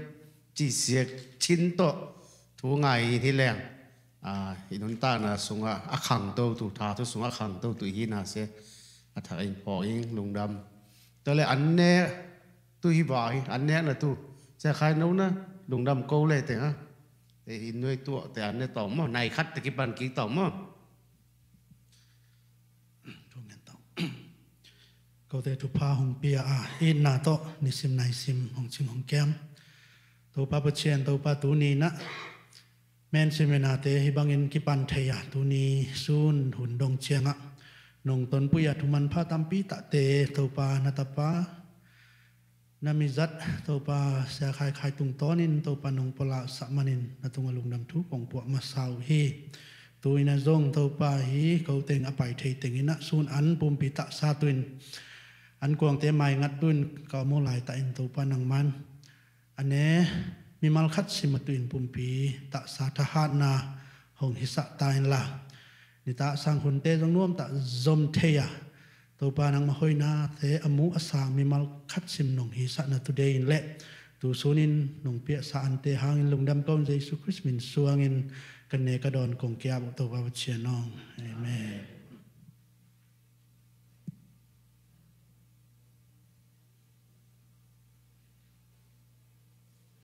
chỉ siết chín tọ thu ngày thì lẹng à thì chúng ta là xuống à ác khẳng tàu tụ thà tôi xuống ác khẳng tàu tụ hi là sẽ à thằng anh bỏ yên lùng đâm tôi lại anh nè tôi hi bỏ anh nè là tôi sẽ khai nấu nữa lùng đâm câu lệ thế ha thì nuôi tụ thì anh nè tổng mà này khách thì cái bàn ký tổng mà ก็แต่ทุพาหงเปียอ่ะอินนาโตนิสิมนายสิมหงชิมหงแก้มตัวปาปเชียนตัวปาตูนีนะแม่นสิมนาเตฮิบังอินกิปันเทียตูนีซูนหุ่นดงเชียงอ่ะนงตนปุยทุมันพาตัมปีตะเตตัวปานาตปานามิจัดตัวปาเสียขายขายตุงต้อนินตัวปานงปลาสัมานินนาตุงลุงดำทุปองปวมาสาวฮีตัวอินาจงตัวปาฮีเขาเต็งอภัยเทยเต็งอินะซูนอันปุ่มปีตะซาตุนอันกวงเตไมงัดดุนก็มูลายตะอินตูปานังมันอันเนมีมัลคัดสิมาตุอินปุ่มปีตะสาธาณนาหงหิสะตายละนิตะสังคุนเตจงน่วมตะจมเทียตัวปานังมหอยนาเทอมูอาสามีมัลคัดสิมนงหิสะนาตุเดินเละตูสูนินนงเปียสอันเตหางินลงดำก้นเจสุคริสต์มินสวงินกันเนกระดอนกงแก้บตัวปาวเชียนองเอเมน